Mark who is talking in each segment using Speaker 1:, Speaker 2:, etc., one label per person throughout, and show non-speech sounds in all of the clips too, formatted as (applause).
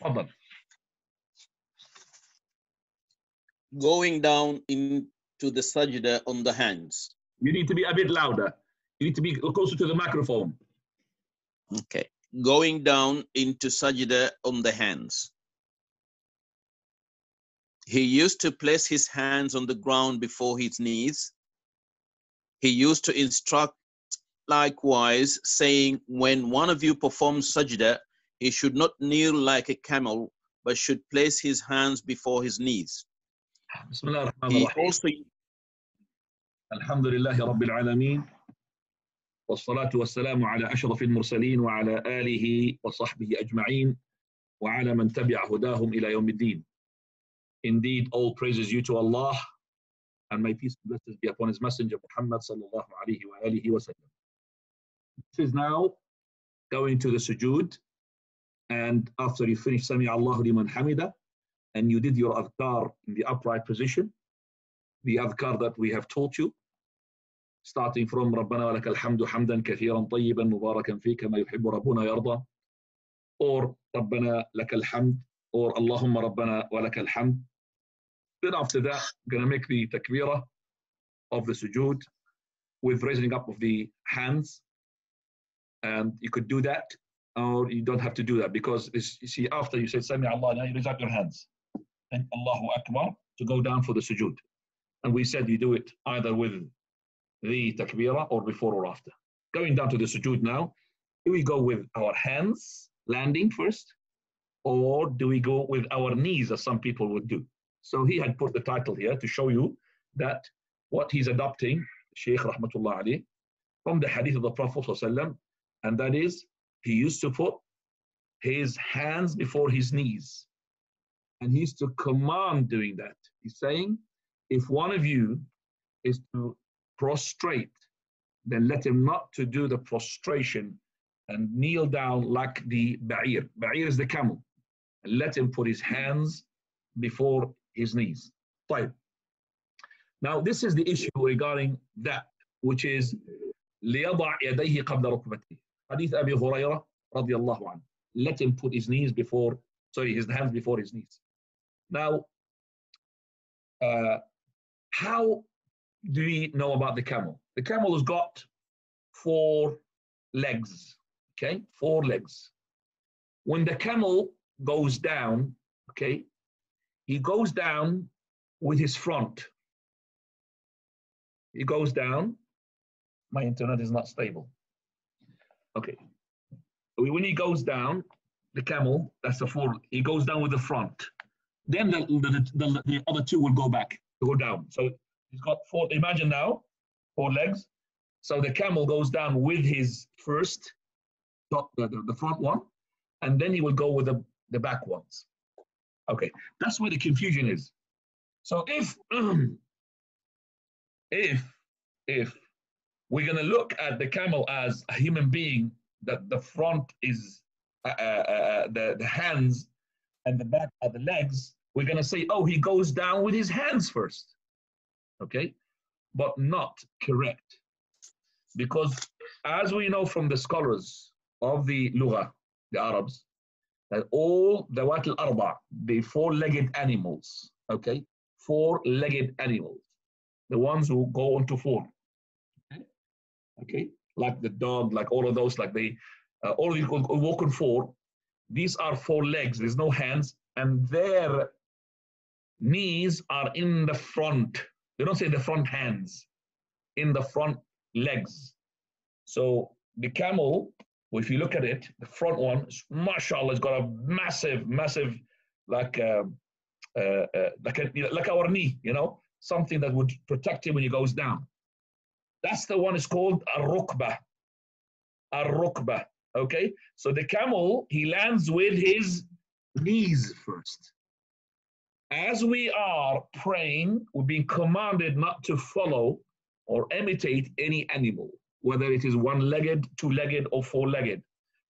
Speaker 1: تفضل
Speaker 2: going down into the sajda on the hands.
Speaker 1: You need to be a bit louder. You need to be closer to the microphone.
Speaker 2: Okay. Going down into sajda on the hands. He used to place his hands on the ground before his knees. He used to instruct likewise, saying, When one of you performs sajda, he should not kneel like a camel, but should place his hands before his knees.
Speaker 1: بسم الله الرحمن
Speaker 2: He
Speaker 1: الرحيم.
Speaker 2: also
Speaker 1: الحمد لله رب العالمين والصلاة والسلام على أشرف المرسلين وعلى آله وصحبه أجمعين وعلى من تبع هداهم إلى يوم الدين. Indeed, all praises due to Allah and may peace and blessings be upon His Messenger Muhammad sallallahu alaihi wa alihi wasallam. This is now going to the sujood, and after you finish Sami Allahu liman hamida, and you did your adhkar in the upright position, the adhkar that we have taught you, starting from ربنا ولك الحمد حمدا كثيرا طيبا مباركا فيه كما يحب ربنا يرضى or ربنا لك الحمد or اللهم ربنا ولك الحمد then after that I'm going to make the takbirah of the sujood with raising up of the hands and you could do that or you don't have to do that because you see after you say Sami Allah now you raise up your hands and Allahu Akbar to go down for the sujood and we said you do it either with the takbirah or before or after. Going down to the sujood now, do we go with our hands landing first, or do we go with our knees as some people would do? So he had put the title here to show you that what he's adopting, Shaykh Rahmatullah Ali, from the hadith of the Prophet and that is he used to put his hands before his knees. And he used to command doing that. He's saying, if one of you is to prostrate, then let him not to do the prostration and kneel down like the ba'ir. Ba'ir is the camel. And let him put his hands before his knees. طيب. Now this is the issue regarding that, which is ليضع يديه قبل ركبته. Hadith Abi Huraira, radiallahu anh. Let him put his knees before, sorry, his hands before his knees. Now, uh, how do we know about the camel? The camel has got four legs, okay? Four legs. When the camel goes down, okay, he goes down with his front. He goes down. My internet is not stable. Okay. When he goes down, the camel, that's the four, he goes down with the front. Then the, the, the, the other two will go back, go down. So He's got four, imagine now, four legs. So the camel goes down with his first, the, the, the front one, and then he will go with the, the back ones. Okay, that's where the confusion is. So if, (clears throat) if, if we're going to look at the camel as a human being, that the front is uh, uh, uh, the, the hands and the back are the legs, we're going to say, oh, he goes down with his hands first. Okay? But not correct. Because as we know from the scholars of the lugha the arabs that all the wat al-arba the four-legged animals okay? Four-legged animals. The ones who go on to four okay? like the dog like all of those like they uh, all you walk on four these are four legs there's no hands and their knees are in the front they don't say the front hands, in the front legs. So the camel, if you look at it, the front one, mashallah, it's got a massive, massive, like, uh, uh, uh, like, a, like our knee, you know, something that would protect him when he goes down. That's the one is called a rukbah. A rukbah. Okay. So the camel, he lands with his knees first as we are praying, we're being commanded not to follow or imitate any animal, whether it is one legged, two legged, or four legged.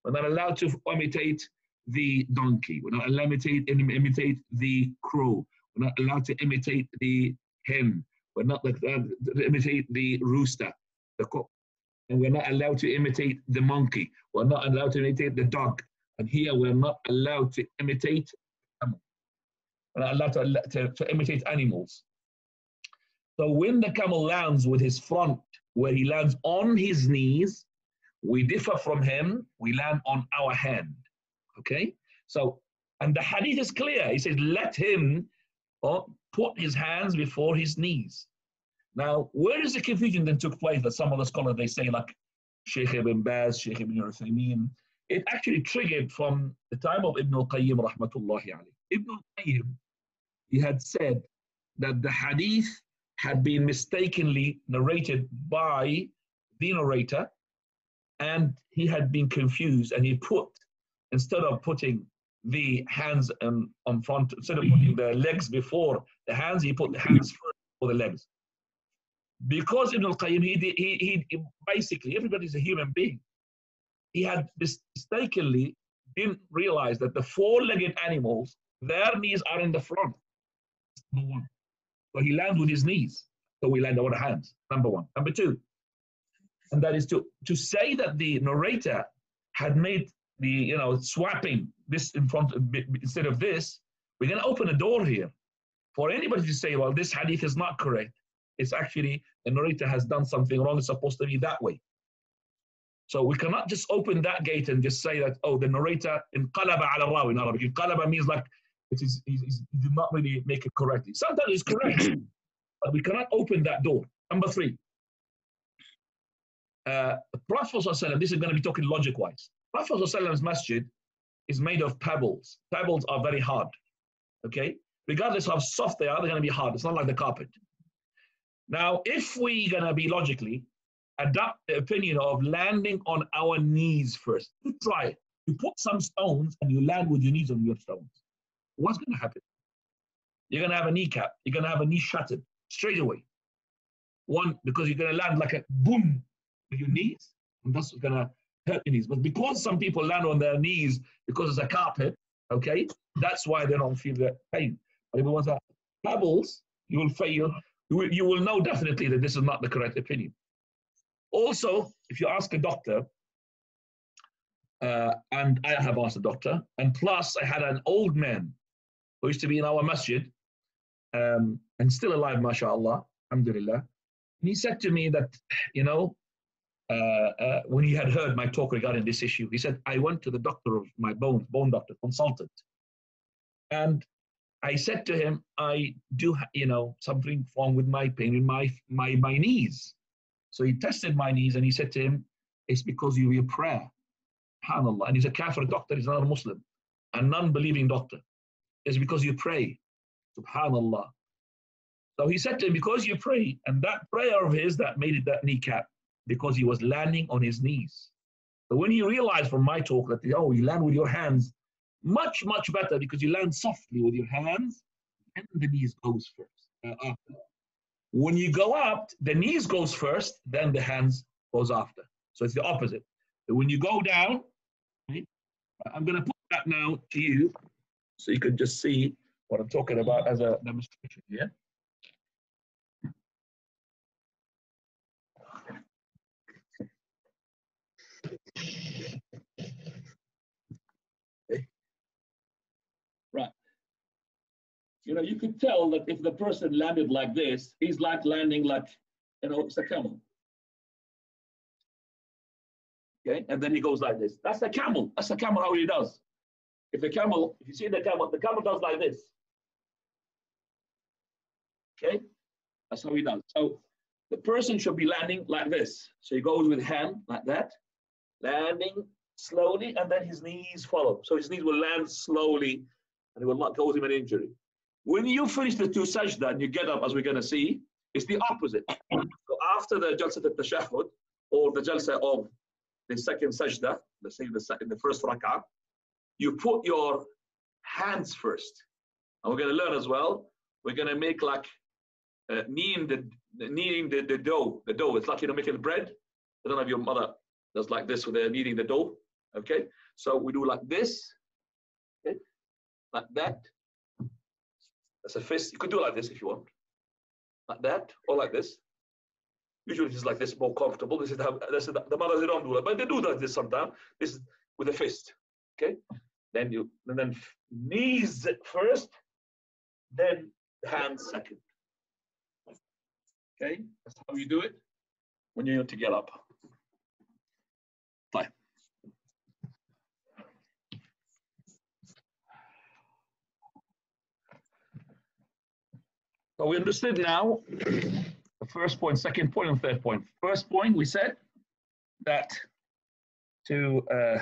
Speaker 1: We're not allowed to imitate the donkey. We're not allowed to imitate, imitate the crow. We're not allowed to imitate the hen. We're not to imitate the rooster, the cock. And we're not allowed to imitate the monkey. We're not allowed to imitate the dog. And here we're not allowed to imitate we're not allowed to, to, to imitate animals. So when the camel lands with his front, where he lands on his knees, we differ from him, we land on our hand. Okay? So, and the hadith is clear. He says, let him uh, put his hands before his knees. Now, where is the confusion that took place that some of the scholars, they say like Sheikh Ibn Baz, Sheikh Ibn Uthaymeen, it actually triggered from the time of Ibn al-Qayyim rahmatullahi alayh. Ibn al-Qayyim, he had said that the hadith had been mistakenly narrated by the narrator and he had been confused and he put, instead of putting the hands on, on front, instead of putting the legs before the hands, he put the hands first for the legs. Because Ibn al-Qayyim, he, he, he basically, everybody's a human being. He had mistakenly didn't realize that the four-legged animals, their knees are in the front. Number one. So he lands with his knees. So we land on our hands. Number one. Number two. And that is to, to say that the narrator had made the, you know, swapping this in front of, instead of this, we're going to open a door here for anybody to say, well, this hadith is not correct. It's actually the narrator has done something wrong. It's supposed to be that way. So we cannot just open that gate and just say that, oh, the narrator in qalaba ala rawi in Arabic. In qalaba means like it is, he, he did not really make it correctly. Sometimes it's correct, (clears throat) but we cannot open that door. Number three, uh, Prophet this is going to be talking logic wise. Prophet's masjid is made of pebbles. Pebbles are very hard. Okay? Regardless of how soft they are, they're going to be hard. It's not like the carpet. Now, if we're going to be logically adopt the opinion of landing on our knees first, you try it. You put some stones and you land with your knees on your stones what's going to happen? You're going to have a kneecap. You're going to have a knee shattered straight away. One, because you're going to land like a boom with your knees, and that's going to hurt knees. But because some people land on their knees because it's a carpet, okay, that's why they don't feel the pain. But if it was a pebbles, you will fail. You will, you will know definitely that this is not the correct opinion. Also, if you ask a doctor, uh, and I have asked a doctor, and plus I had an old man who used to be in our masjid um, and still alive, mashallah, alhamdulillah. And he said to me that, you know, uh, uh, when he had heard my talk regarding this issue, he said, I went to the doctor of my bones, bone doctor, consultant. And I said to him, I do, you know, something wrong with my pain in my, my, my knees. So he tested my knees and he said to him, it's because of your prayer. SubhanAllah. And he's a kafir doctor, he's not a Muslim, a non-believing doctor It's because you pray. Subhanallah. So he said to him, because you pray, and that prayer of his that made it that kneecap, because he was landing on his knees. But when he realized from my talk that, oh, you land with your hands, much, much better because you land softly with your hands, and the knees goes first. Uh, after. When you go up, the knees goes first, then the hands goes after. So it's the opposite. When you go down, I'm going to put that now to you so you can just see what I'm talking about as a demonstration here. Okay. Right. You know, you could tell that if the person landed like this, he's like landing like, you know, it's a camel. Okay, and then he goes like this. That's a camel. That's a camel how he does. If the camel, if you see the camel, the camel does like this. Okay, that's how he does. So the person should be landing like this. So he goes with hand like that, landing slowly, and then his knees follow. So his knees will land slowly, and it will not cause him an injury. When you finish the two sajda and you get up, as we're going to see, it's the opposite. (coughs) So after the jalsa al-tashahhud, or the jalsa of the second sajda, let's say the, in the first rak'ah, you put your hands first. And we're going to learn as well. We're going to make like uh, kneading the kneading the, the dough. The dough. It's like you know making bread. I don't know if your mother does like this with the kneading the dough. Okay. So we do like this. Okay. Like that. A fist. You could do it like this if you want. Like that or like this. Usually it's like this, more comfortable. This is, how, this is the, the mothers they don't do that, but they do that this sometimes. This is with a fist. Okay, then you and then knees first, then hands second. Okay, that's how you do it when you need to get up. So we understood now the first point, second point, and third point. First point, we said that to uh,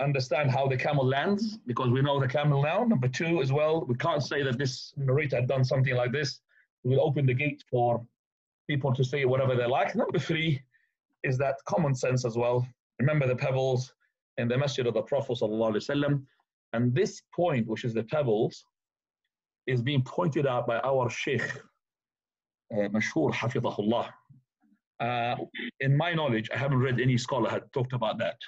Speaker 1: understand how the camel lands, because we know the camel now. Number two, as well, we can't say that this narrator had done something like this. We will open the gate for people to say whatever they like. Number three is that common sense as well. Remember the pebbles in the masjid of the Prophet. And this point, which is the pebbles, is being pointed out by our Sheikh, uh, Mashhur Hafidahullah. Uh, in my knowledge, I haven't read any scholar had talked about that,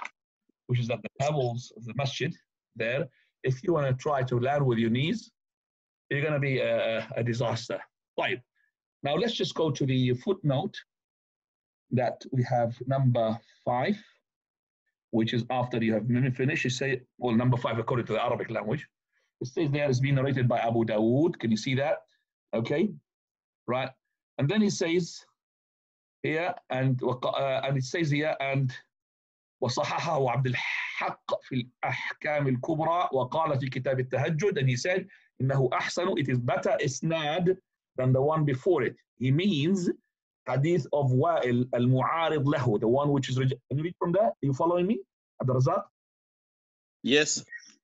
Speaker 1: which is that the pebbles of the masjid there, if you want to try to land with your knees, you're going to be a, a disaster. Right. Now let's just go to the footnote that we have number five, which is after you have finished. You say, well, number five according to the Arabic language. It says there it's been narrated by Abu Dawood. Can you see that? Okay, right. And then he says here, and uh, and it says here, and وصححه عبد الحق في الأحكام الكبرى وقال في كتاب التهجد and he said إنه أحسن it is better isnad than the one before it. He means hadith of Wa'il al-Mu'arid lahu, the one which is, can you read from there? Are you following me, Abdul Razak?
Speaker 2: Yes.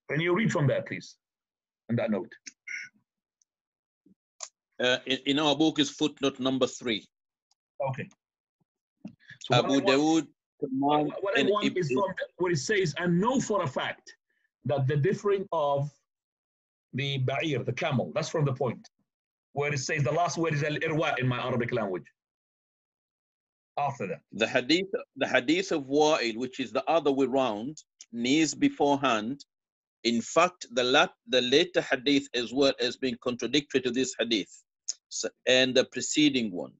Speaker 1: Can you read from there, please, On that note?
Speaker 2: Uh, in, in, our book is footnote number three.
Speaker 1: Okay.
Speaker 2: So Abu Dawood.
Speaker 1: What, what I want is from where it says, and know for a fact that the differing of the ba'ir, the camel, that's from the point where it says the last word is al-irwa in my Arabic language. After that.
Speaker 2: The hadith, the hadith of Wa'il, which is the other way round, knees beforehand. In fact, the lat, the later hadith as well as being contradictory to this hadith and the preceding one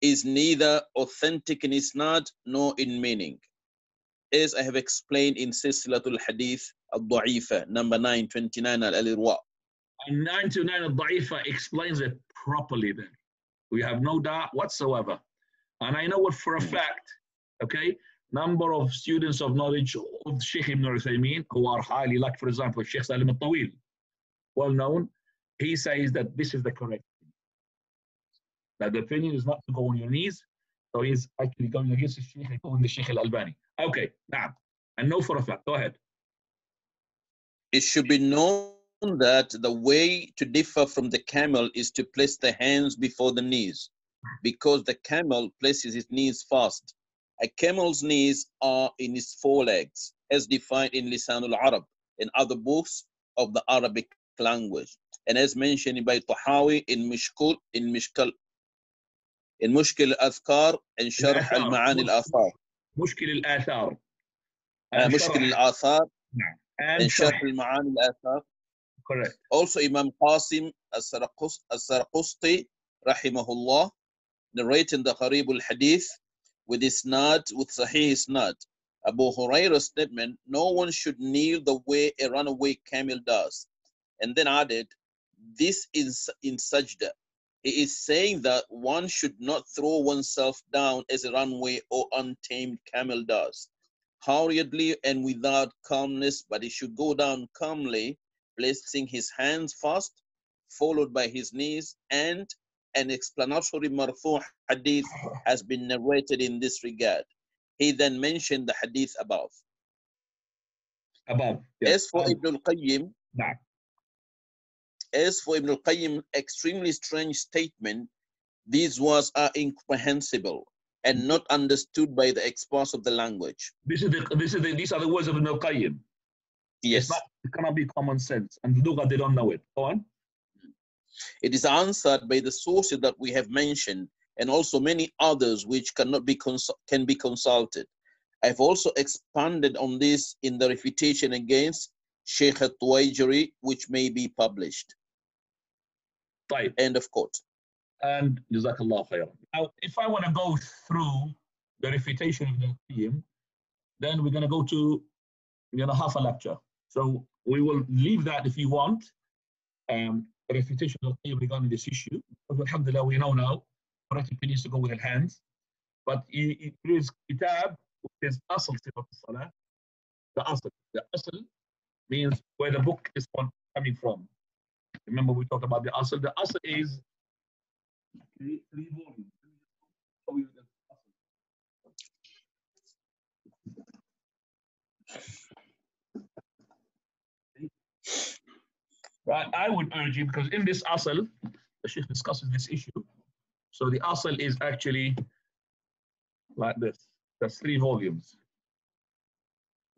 Speaker 2: is neither authentic in isnad nor in meaning. As I have explained in Silsilatul Hadith al-Da'ifa, number 929 al-Irwa.
Speaker 1: And 929 al-Da'ifa explains it properly then. We have no doubt whatsoever. And I know it for a hmm. fact, okay, number of students of knowledge of Sheikh Ibn Uthaymeen who are highly, like for example, Sheikh Salim al-Tawil, well known, he says that this is the correct thing. That the opinion is not to go on your knees, so he's actually going against the Sheikh, including the Sheikh al-Albani. Okay, now, and know for a fact, go ahead.
Speaker 2: It should be known that the way to differ from the camel is to place the hands before the knees because the camel places its knees first. A camel's knees are in its forelegs, as defined in Lisan al-Arab and other books of the Arabic language, and as mentioned by Tahawi in Mishkul, in Mishkal, in Mushkil al-Azkar and Sharh al-Ma'ani al-Athar.
Speaker 1: Mushkil al-Athar.
Speaker 2: Uh, Mushkil al-Athar and Sharh al-Ma'ani al-Athar
Speaker 1: Correct.
Speaker 2: Also, Imam Qasim al-Saraqusti, rahimahullah, narrating the Gharib al-Hadith with isnad, with Sahih isnad. Abu Huraira's statement, no one should kneel the way a runaway camel does. And then added, this is in sajda. He is saying that one should not throw oneself down as a runaway or untamed camel does, hurriedly and without calmness, but he should go down calmly placing his hands first, followed by his knees, and an explanatory marfu hadith (laughs) has been narrated in this regard. He then mentioned the hadith above.
Speaker 1: Above.
Speaker 2: Yes. As for um, Ibn al-Qayyim, nah. as for Ibn al-Qayyim, extremely strange statement, these words are incomprehensible and not understood by the experts of the language.
Speaker 1: This is the, this is the, these are the words of Ibn al-Qayyim.
Speaker 2: Yes.
Speaker 1: Not, it cannot be common sense. And Luga, they don't know it. Go on.
Speaker 2: It is answered by the sources that we have mentioned and also many others which cannot be can be consulted. I've also expanded on this in the refutation against Sheikh al-Tuwaijiri, which may be published.
Speaker 1: Right.
Speaker 2: End of quote.
Speaker 1: And Jazakallah khair. Now, if I want to go through the refutation of the theme, then we're going to go to you know, half a lecture. So we will leave that if you want. Um, refutation of regarding this issue. But alhamdulillah, we know now practically needs to go with the hands. But he is kitab, which is asl sifat salah. The asl. The asl means where the book is coming from. Remember we talked about the asl. The asl is three volumes. Right, I would urge you because in this asal, the Sheikh discusses this issue. So the asal is actually like this. There's three volumes.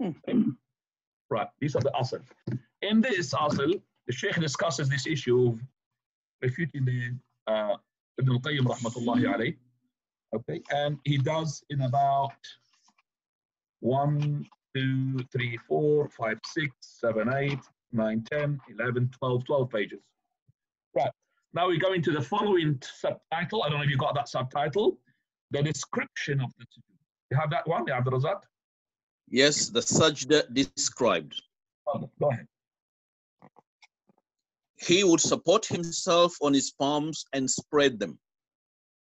Speaker 1: Hmm. Right, these are the asal. In this asal, the Sheikh discusses this issue of refuting the uh, Ibn al-Qayyim rahmatullahi alayh. Okay, and he does in about one, two, three, four, five, six, seven, eight, 9, 10, 11, 12, 12 pages. Right, now we go into the following subtitle. I don't know if you got that subtitle. The description of the sujood. You have that one, Abdul Razak?
Speaker 2: Yes, the sajda described.
Speaker 1: Oh, go ahead.
Speaker 2: He would support himself on his palms and spread them,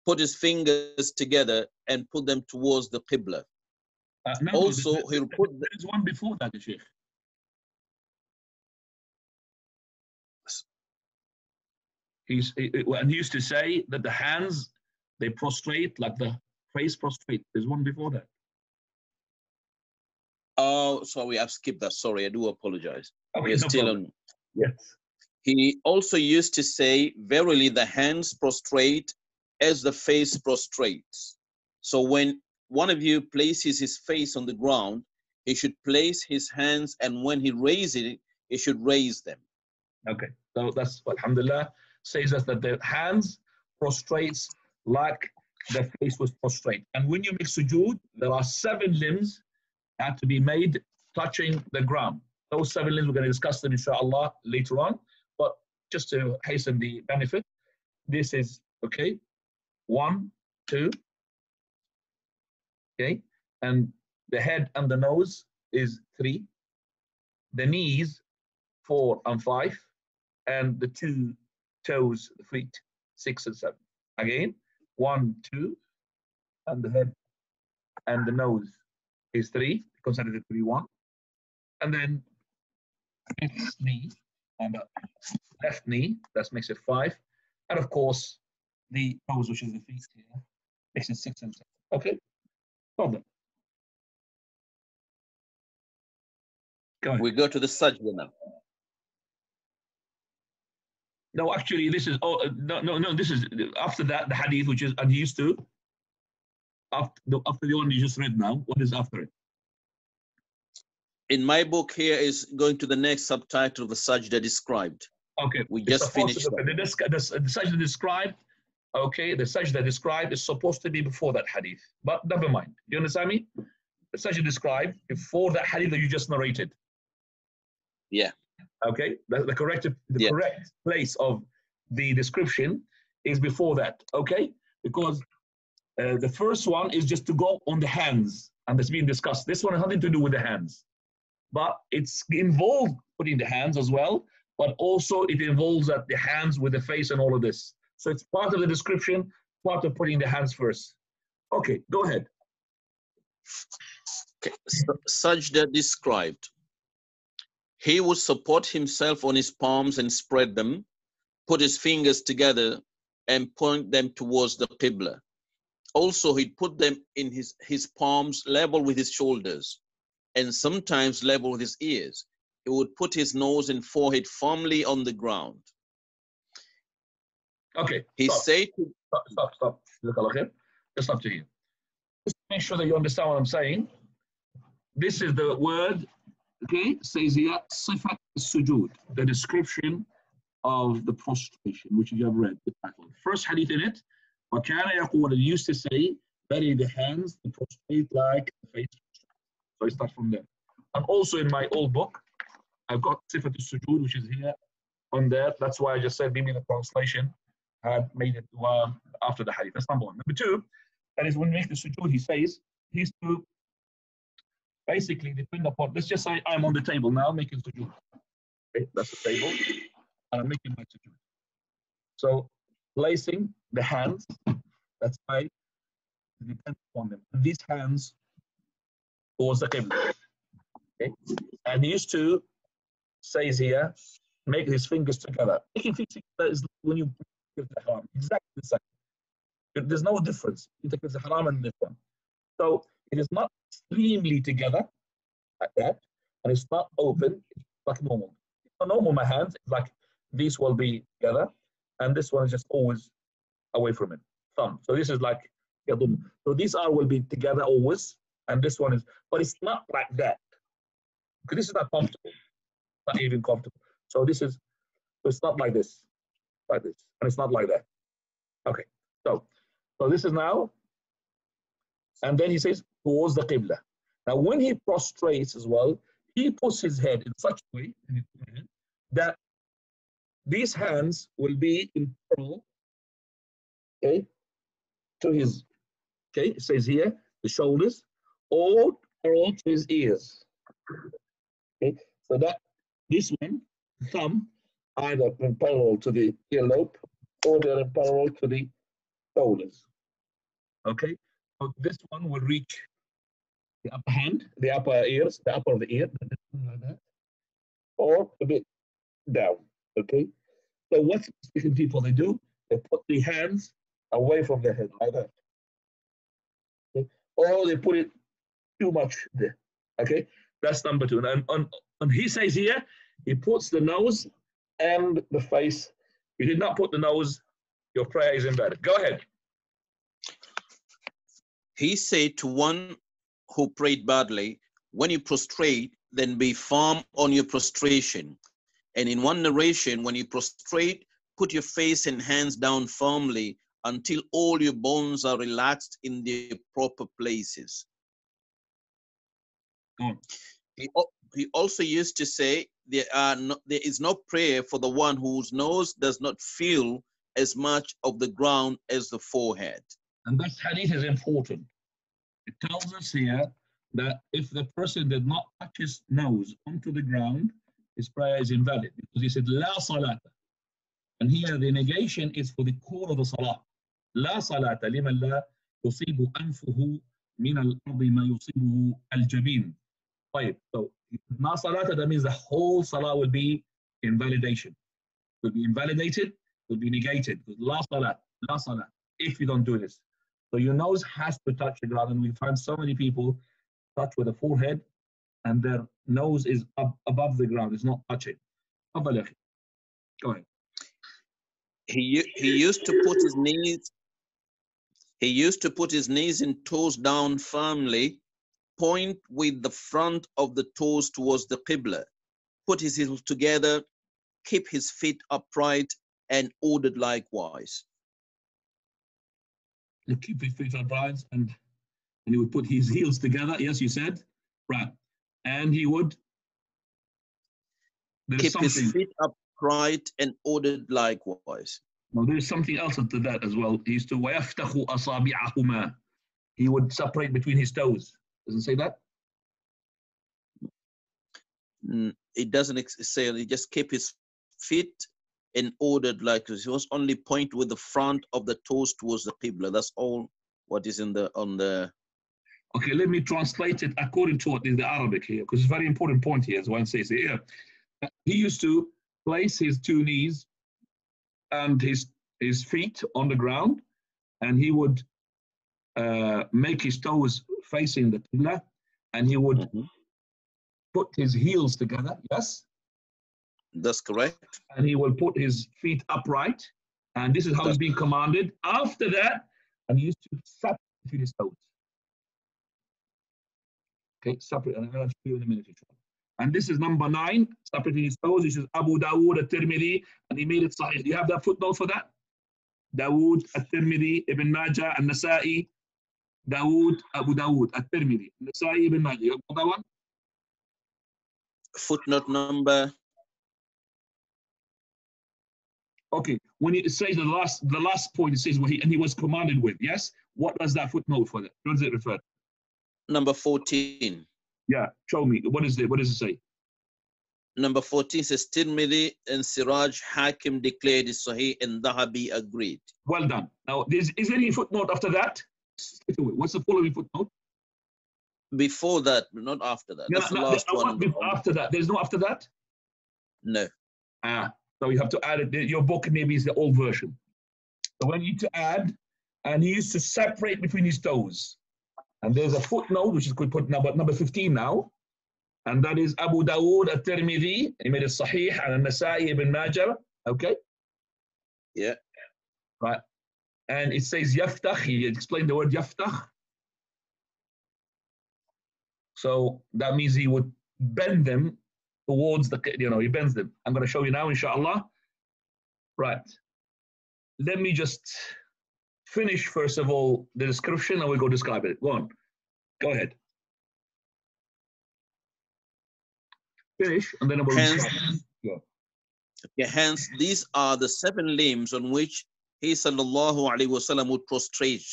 Speaker 2: put his fingers together and put them towards the Qibla. Uh, no, also, he'll put.
Speaker 1: There is one before that, Sheikh. He's, and he used to say that the hands, they prostrate like the face prostrate. There's one before that.
Speaker 2: Oh, sorry, I've skipped that. Sorry, I do apologize.
Speaker 1: Okay, We're no still problem. on. Yes.
Speaker 2: He also used to say, Verily, the hands prostrate as the face prostrates. So when one of you places his face on the ground, he should place his hands, and when he raises it, he should raise them.
Speaker 1: Okay, so that's alhamdulillah says us that the hands prostrates like the face was prostrate. And when you make sujood, there are seven limbs that to be made touching the ground. Those seven limbs, we're going to discuss them inshallah later on. But just to hasten the benefit, this is okay. One, two. Okay. And the head and the nose is three. The knees, four and five. And the two toes, the feet, six and seven. Again, one, two, and the head and the nose is three, consider it to be one. And then this knee and left knee, that makes it five. And of course, the toes, which is the feet here, makes it six and seven. Okay, problem.
Speaker 2: Go we go to the sajda now.
Speaker 1: No, actually, this is oh no no no. This is after that the hadith which is used to. After the after the one you just read now, what is after it?
Speaker 2: In my book here is going to the next subtitle of the sajda described.
Speaker 1: Okay,
Speaker 2: we just finished.
Speaker 1: The, the, the, the sajda described. Okay, the sajda described is supposed to be before that hadith, but never mind. You understand me? The sajda described before that hadith that you just narrated.
Speaker 2: Yeah.
Speaker 1: Okay, the, the correct the correct place of the description is before that. Okay, because uh, the first one is just to go on the hands, and that's being discussed. This one has nothing to do with the hands, but it's involved putting the hands as well. But also it involves that the hands with the face and all of this. So it's part of the description, part of putting the hands first. Okay, go ahead.
Speaker 2: Okay. Sajda described. He would support himself on his palms and spread them, put his fingers together and point them towards the Qibla. Also, he'd put them in his, his palms level with his shoulders and sometimes level with his ears. He would put his nose and forehead firmly on the ground.
Speaker 1: Okay.
Speaker 2: He stop. said
Speaker 1: to, stop, stop, stop. Just up to you. Just make sure that you understand what I'm saying. This is the word Okay, says here, Sifat Sujud, the description of the prostration, which you have read the title. First hadith in it, Wakana Yaqul, it used to say, bury the hands, the prostrate like the face. So I start from there. And also in my old book, I've got Sifat Sujud, which is here on that. That's why I just said, maybe the translation had made it dua after the hadith. That's number one. Number two, that is when we make the sujood, he says, he's to basically depend upon, let's just say I'm on the table now making sujood. Okay, that's the table, and I'm making my sujood. So placing the hands, that's why it depends upon them. These hands towards the qibla. Okay, and he used to says here, make his fingers together. Making fingers together is when you give the haram, exactly the same. There's no difference between the haram and this one. So it is not extremely together like that, and it's not open, it's like normal. normal, my hands, like these will be together, and this one is just always away from it. Thumb. So this is like. So these are will be together always, and this one is, but it's not like that. Because this is not comfortable, not even comfortable. So this is, so it's not like this, like this, and it's not like that. Okay, so so this is now, and then he says towards the qibla. Now, when he prostrates as well, he puts his head in such a way that these hands will be in parallel, okay, to his, okay, it says here, the shoulders, or parallel to his ears. Okay, so that this one, thumb, either in parallel to the earlobe or they're in parallel to the shoulders. Okay, so this one will reach the upper hand, the upper ears, the upper of the ear, like that, or a bit down. Okay. So what Muslim people they do? They put the hands away from the head like that. Okay? Or they put it too much there. Okay. That's number two. And, and, and he says here, he puts the nose and the face. You did not put the nose, your prayer is invalid. Go ahead.
Speaker 2: He said to one who prayed badly, when you prostrate, then be firm on your prostration. And in one narration, when you prostrate, put your face and hands down firmly until all your bones are relaxed in their proper places.
Speaker 1: Mm.
Speaker 2: He, he also used to say, there, are no, there is no prayer for the one whose nose does not feel as much of the ground as the forehead.
Speaker 1: And this hadith is important. It tells us here that if the person did not touch his nose onto the ground, his prayer is invalid because he said, La salata. And here the negation is for the core of the salah. La salata liman la yusibu anfuhu min al-ardi ma yusibuhu al-jabin. طيب, so ma salata, that means the whole salah will be invalidation. Will be invalidated, will be negated. La salat, la salat, if you don't do this. So your nose has to touch the ground, and we find so many people touch with the forehead, and their nose is up above the ground, it's not touching. Go ahead.
Speaker 2: He, he used to put his knees he used to put his knees and toes down firmly, point with the front of the toes towards the Qibla, put his heels together, keep his feet upright, and ordered likewise.
Speaker 1: You keep his feet upright and and he would put his heels together. Yes, you said, right? And he would
Speaker 2: keep his feet upright and ordered likewise.
Speaker 1: Well, there's something else to that as well. He used to وَيَفْتَخُ أَصَابِعَهُمَا. He would separate between his toes. Doesn't say that?
Speaker 2: It doesn't say he just keep his feet in ordered like he was only point with the front of the toes towards the qibla. That's all what is in the on the
Speaker 1: Okay, let me translate it according to what is the Arabic here, because it's a very important point here, as one says here. He used to place his two knees and his, his feet on the ground, and he would uh, make his toes facing the Qibla, and he would mm -hmm. put his heels together, yes?
Speaker 2: That's correct.
Speaker 1: And he will put his feet upright, and this is how That's he's being commanded. After that, and he used to separate his toes. Okay, separate, and I'll show you in a minute. And this is number nine, separating his toes. This is Abu Dawood at-Tirmidhi, and he made it sahih. Do you have that footnote for that? Dawood at-Tirmidhi, Ibn Majah, and Nasa'i, Dawood, Abu Dawood at-Tirmidhi, Nasa'i, Ibn Majah. You got that one?
Speaker 2: Footnote number.
Speaker 1: Okay, when it says the last, the last point, it says what he and he was commanded with. Yes, what does that footnote for that? What does it refer?
Speaker 2: number 14.
Speaker 1: Yeah, show me. What is it? What does it say?
Speaker 2: Number 14 says Tirmidhi and Siraj Hakim declared it Sahih and Dahabi agreed.
Speaker 1: Well done. Now, is, is there any footnote after that? What's the following footnote?
Speaker 2: Before that, not after that.
Speaker 1: No,
Speaker 2: That's
Speaker 1: no,
Speaker 2: the last
Speaker 1: I
Speaker 2: one.
Speaker 1: after that. There's no after that?
Speaker 2: No.
Speaker 1: Ah, so you have to add it. Your book maybe is the old version. So when you need to add, and he used to separate between his toes. And there's a footnote, which is could put number number 15 now. And that is Abu Dawood at-Tirmidhi, he made it Sahih, and Nasai ibn Majah. Okay?
Speaker 2: Yeah.
Speaker 1: Right. And it says yaftach. He explained the word yaftach. So that means he would bend them towards the, you know, he bends them. I'm going to show you now, inshallah. Right. Let me just finish, first of all, the description and we'll go describe it. Go on. Go ahead. Finish, and then I will.
Speaker 2: Hence,
Speaker 1: Yeah.
Speaker 2: okay, hence, these are the seven limbs on which he sallallahu alaihi wasallam would prostrate: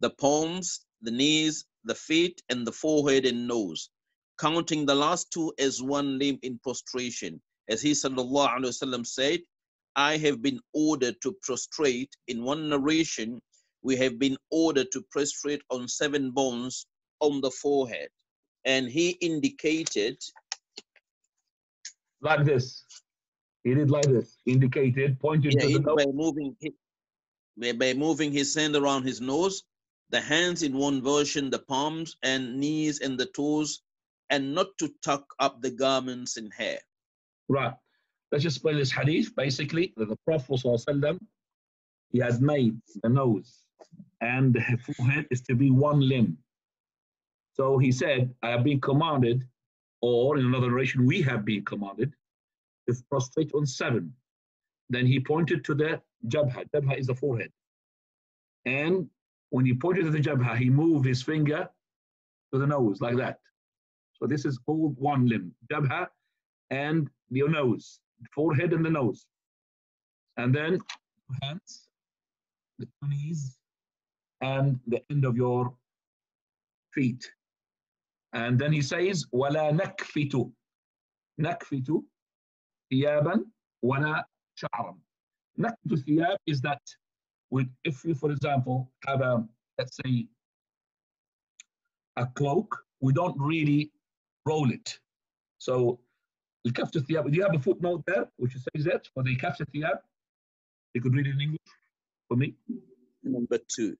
Speaker 2: the palms, the knees, the feet, and the forehead and nose, counting the last two as one limb in prostration. As he wasallam said, "I have been ordered to prostrate." In one narration, we have been ordered to prostrate on seven bones on the forehead, and he indicated
Speaker 1: Like this. He did like this, indicated, pointed
Speaker 2: Yeah,
Speaker 1: to the
Speaker 2: he-
Speaker 1: nose.
Speaker 2: by moving by moving his hand around his nose, the hands in one version, the palms and knees and the toes, and not to tuck up the garments and hair.
Speaker 1: Right. Let's just explain this hadith. Basically, that the Prophet he had made the nose and the forehead is to be one limb. So he said, I have been commanded, or in another narration, we have been commanded to prostrate on seven. Then he pointed to the jabha. Jabha is the forehead. And when he pointed to the jabha, he moved his finger to the nose like that. So this is called one limb. Jabha and your nose, forehead and the nose. And then hands, the knees, and the end of your feet. And then he says, وَلَا نَكْفِتُ نَكْفِتُ ثِيَابًا وَلَا شَعْرًا نَكْفِتُ ثِياب is that with, if you, for example, have a, let's say, a cloak, we don't really roll it. So الكفت الثياب do you have a footnote there which says that for the كفت الثياب you could read it in English for me
Speaker 2: Number two,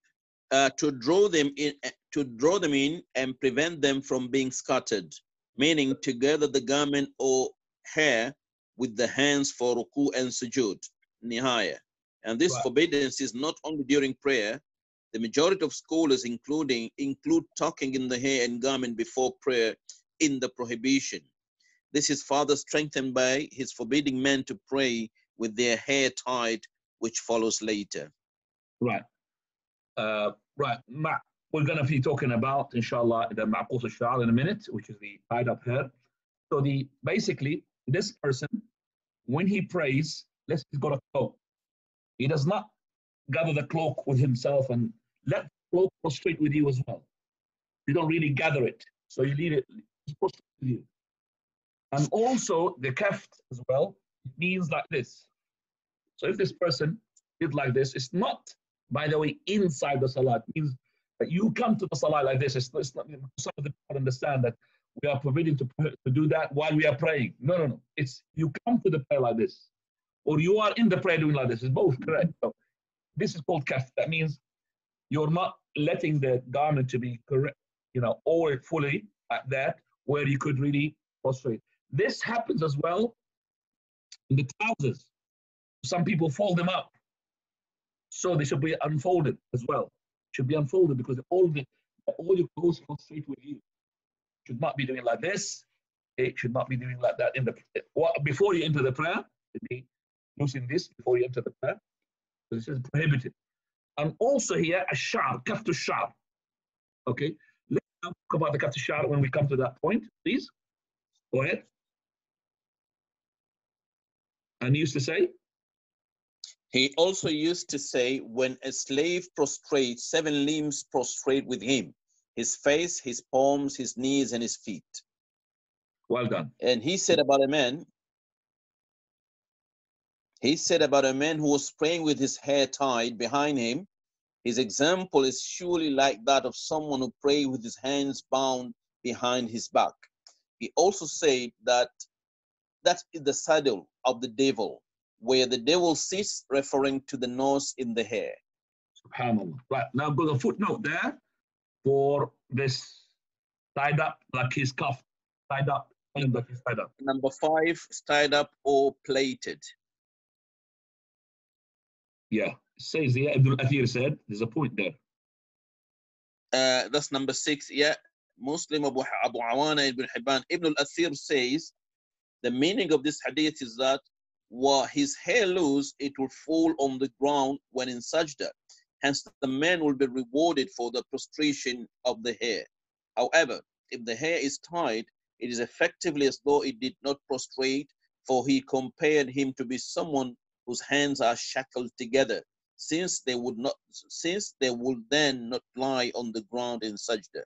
Speaker 2: uh, to draw them in, uh, to draw them in and prevent them from being scattered, meaning to gather the garment or hair with the hands for ruku and sujud, nihaya. And this
Speaker 1: Right.
Speaker 2: forbiddance is not only during prayer. The majority of scholars, including include tucking in the hair and garment before prayer in the prohibition. This is further strengthened by his forbidding men to pray with their hair tied, which follows later.
Speaker 1: Right. Uh, right. Ma- we're going to be talking about, inshallah, the ma'qus al-sha'r in a minute, which is the tied up hair. So the basically, this person, when he prays, let's he's got a cloak. He does not gather the cloak with himself and let the cloak prostrate with you as well. You don't really gather it. So you leave it, with you and also the kaft as well means like this. So if this person did like this it's not by the way inside the salah it means that you come to the salah like this. It's, it's not some of the people understand that we are forbidden to, to do that while we are praying. No no no. It's you come to the prayer like this. Or you are in the prayer doing like this. It's both correct? So this is called kaf that means you're not letting the garment to be correct you know all fully at that where you could really prostrate. This happens as well in the trousers. Some people fold them up. So they should be unfolded as well. Should be unfolded because all the all your clothes straight with you. Should not be doing like this. It should not be doing like that in the before you enter the prayer should be this before you enter the prayer. So this is prohibited. And also here a shar kaftu shar okay about the kaftu when we come to that point please go ahead and he used to say
Speaker 2: He also used to say, when a slave prostrates, seven limbs prostrate with him his face, his palms, his knees, and his feet.
Speaker 1: Well done.
Speaker 2: And he said about a man, he said about a man who was praying with his hair tied behind him, his example is surely like that of someone who prays with his hands bound behind his back. He also said that that is the saddle of the devil, where the devil sits, referring to the nose in the hair.
Speaker 1: Subhanallah. Right, now got a footnote there for this tied up like his cuff, tied up, like tied up.
Speaker 2: Number five, tied up or plated.
Speaker 1: Yeah, says here, Ibn al-Athir said, there's a point there.
Speaker 2: Uh, that's number six. Yeah, Muslim Abu, Abu Awana ibn Hibban. Ibn al-Athir says, the meaning of this hadith is that while his hair loose, it will fall on the ground when in sajda. Hence, the man will be rewarded for the prostration of the hair. However, if the hair is tied, it is effectively as though it did not prostrate, for he compared him to be someone whose hands are shackled together, since they would not, since they would then not lie on the ground in sajda.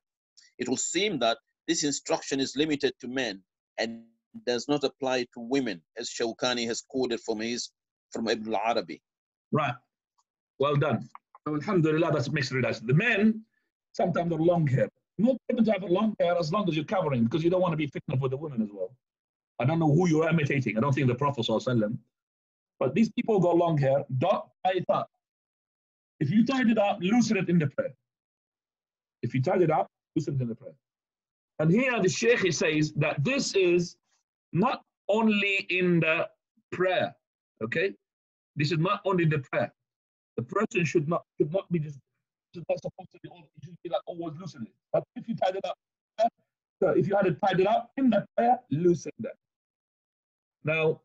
Speaker 2: It will seem that this instruction is limited to men and does not apply to women, as Shawkani has quoted from his from Ibn al-Arabi.
Speaker 1: Right. Well done. Alhamdulillah, that's mixed realize. The men sometimes have long hair. Not even to have long hair as long as you're covering, because you don't want to be fitna for the women as well. I don't know who you're imitating. I don't think the Prophet. But these people got long hair, up. If you tied it up, loosen it in the prayer. If you tied it up, loosen it in the prayer. And here the Sheikh says that this is not only in the prayer, okay? This is not only the prayer. The person should not should not be just should not supposed to be all, should be like always loosen it. But if you tied it up, so if you had it tied it up in the prayer, loosen that. Now,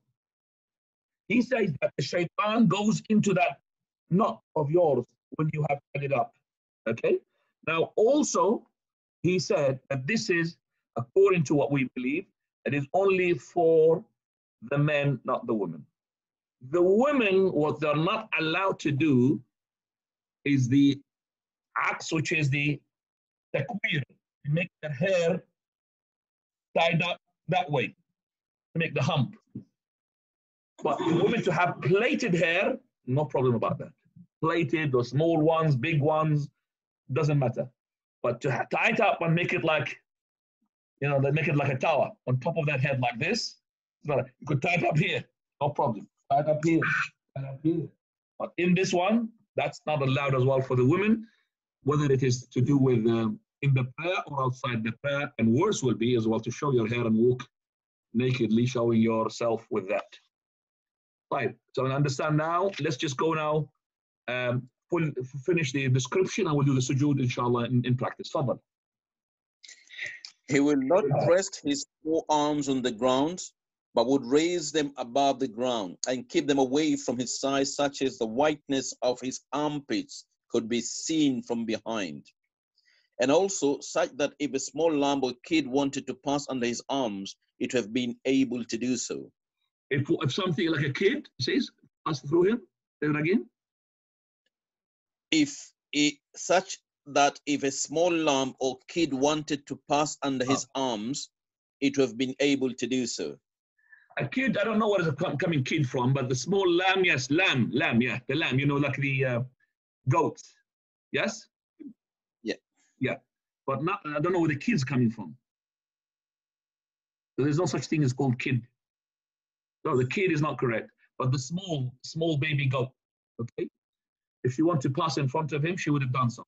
Speaker 1: he says that the shaitan goes into that knot of yours when you have it up. Okay? Now, also, he said that this is, according to what we believe, it is only for the men, not the women. The women, what they're not allowed to do is the acts, which is the takwir, to make their hair tied up that way, to make the hump. But the women to have plaited hair, no problem about that. Plated or small ones, big ones, doesn't matter. But to tie it up and make it like, you know, they make it like a tower on top of that head like this. You could tie it up here, no problem. Tie it up here, tie it up here. But in this one, that's not allowed as well for the women, whether it is to do with um, in the prayer or outside the prayer. And worse will be as well to show your hair and walk nakedly, showing yourself with that. Right, so I understand now. Let's just go now, um, full, finish the description and we'll do the sujood inshallah in, in practice. Fadal.
Speaker 2: He will not rest his forearms on the ground, but would raise them above the ground and keep them away from his sides, such as the whiteness of his armpits could be seen from behind. And also such that if a small lamb or kid wanted to pass under his arms, it would have been able to do so.
Speaker 1: If, if something like a kid says, pass through him, say it again.
Speaker 2: If it, such that if a small lamb or kid wanted to pass under his arms, it would have been able to do so.
Speaker 1: A kid, I don't know where is the coming kid from, but the small lamb, yes, lamb, lamb, yeah, the lamb, you know, like the uh, goats, yes?
Speaker 2: Yeah.
Speaker 1: Yeah, but not, I don't know where the kid's coming from. There's no such thing as called kid. No, the kid is not correct, but the small, small baby goat, okay? If she wanted to pass in front of him, she would have done so.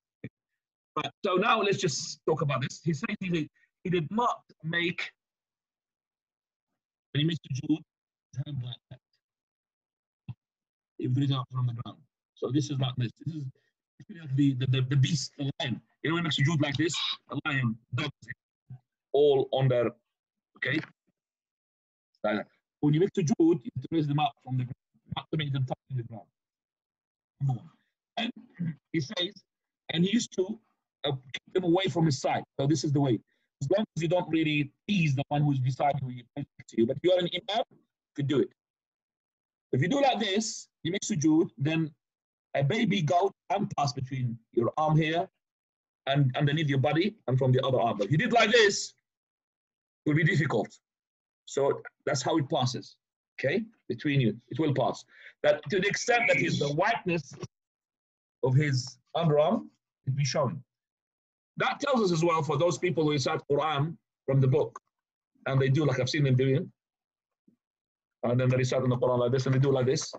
Speaker 1: Right, so now let's just talk about this. He says he did, he did not make, when he made sujood, his hand like that. If there is out from the ground. So this is not this. This is the, the, the, the beast, the lion. You know, when he makes sujood like this, the lion does it all on their, okay? So when you make sujood, you raise them up from the ground, not to make them touch the ground. And he says, and he used to uh, keep them away from his side. So this is the way. As long as you don't really tease the one who's beside you, you to you. But if you're an imam, you can do it. If you do like this, you make sujood, then a baby goat can pass between your arm here and underneath your body and from the other arm. But if you did like this, it will be difficult. So that's how it passes. Okay, between you, it will pass. That to the extent that is the whiteness of his underarm, it will be shown. That tells us as well for those people who recite Quran from the book, and they do like I've seen them doing, and then they recite in the Quran like this, and they do like this.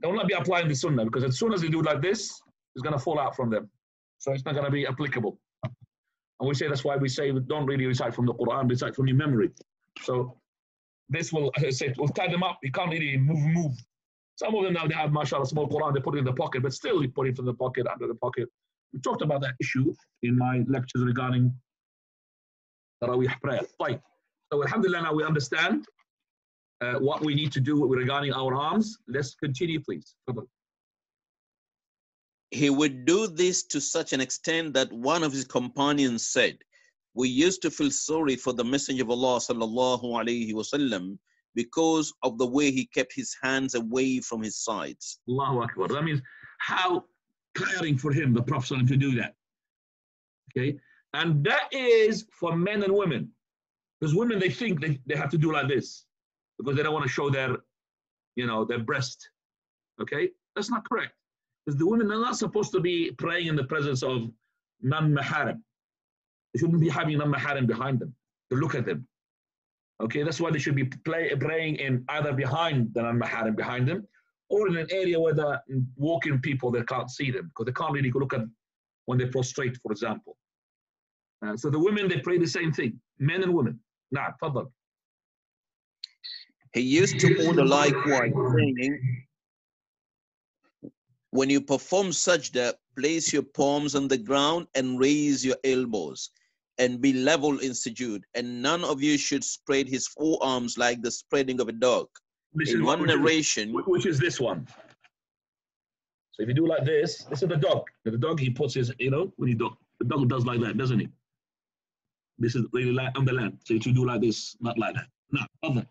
Speaker 1: They will not be applying the Sunnah because as soon as they do like this, it's going to fall out from them. So it's not going to be applicable. And we say that's why we say don't really recite from the Quran, recite from your memory. So this will, as I said, will tie them up. You can't really move, move. Some of them now they have, mashallah, small Quran, they put it in the pocket, but still you put it in the pocket, under the pocket. We talked about that issue in my lectures regarding Tarawih prayer. Right. So Alhamdulillah, now we understand uh, what we need to do regarding our arms. Let's continue, please.
Speaker 2: He would do this to such an extent that one of his companions said, we used to feel sorry for the Messenger of Allah sallallahu alaihi wasallam because of the way he kept his hands away from his sides.
Speaker 1: Allahu Akbar. That means how tiring for him, the Prophet to do that. Okay, and that is for men and women, because women they think they, they have to do like this because they don't want to show their, you know, their breast. Okay, that's not correct. Because the women are not supposed to be praying in the presence of non-maharim. They shouldn't be having namaharam behind them to look at them. Okay, that's why they should be play, praying in either behind the namaharam behind them or in an area where the walking people they can't see them because they can't really look at when they prostrate, for example. Uh, so the women they pray the same thing, men and women. Now, nah,
Speaker 2: He used to order likewise, saying, When you perform sajda, place your palms on the ground and raise your elbows and be level in sujood. And none of you should spread his forearms like the spreading of a dog.
Speaker 1: This
Speaker 2: in
Speaker 1: is
Speaker 2: one
Speaker 1: which is-
Speaker 2: narration,
Speaker 1: which is this one. So if you do like this, this is the dog. The dog he puts his, you know, when he do, the dog does like that, doesn't he? This is really like on the land. So if you do like this, not like that. No, other.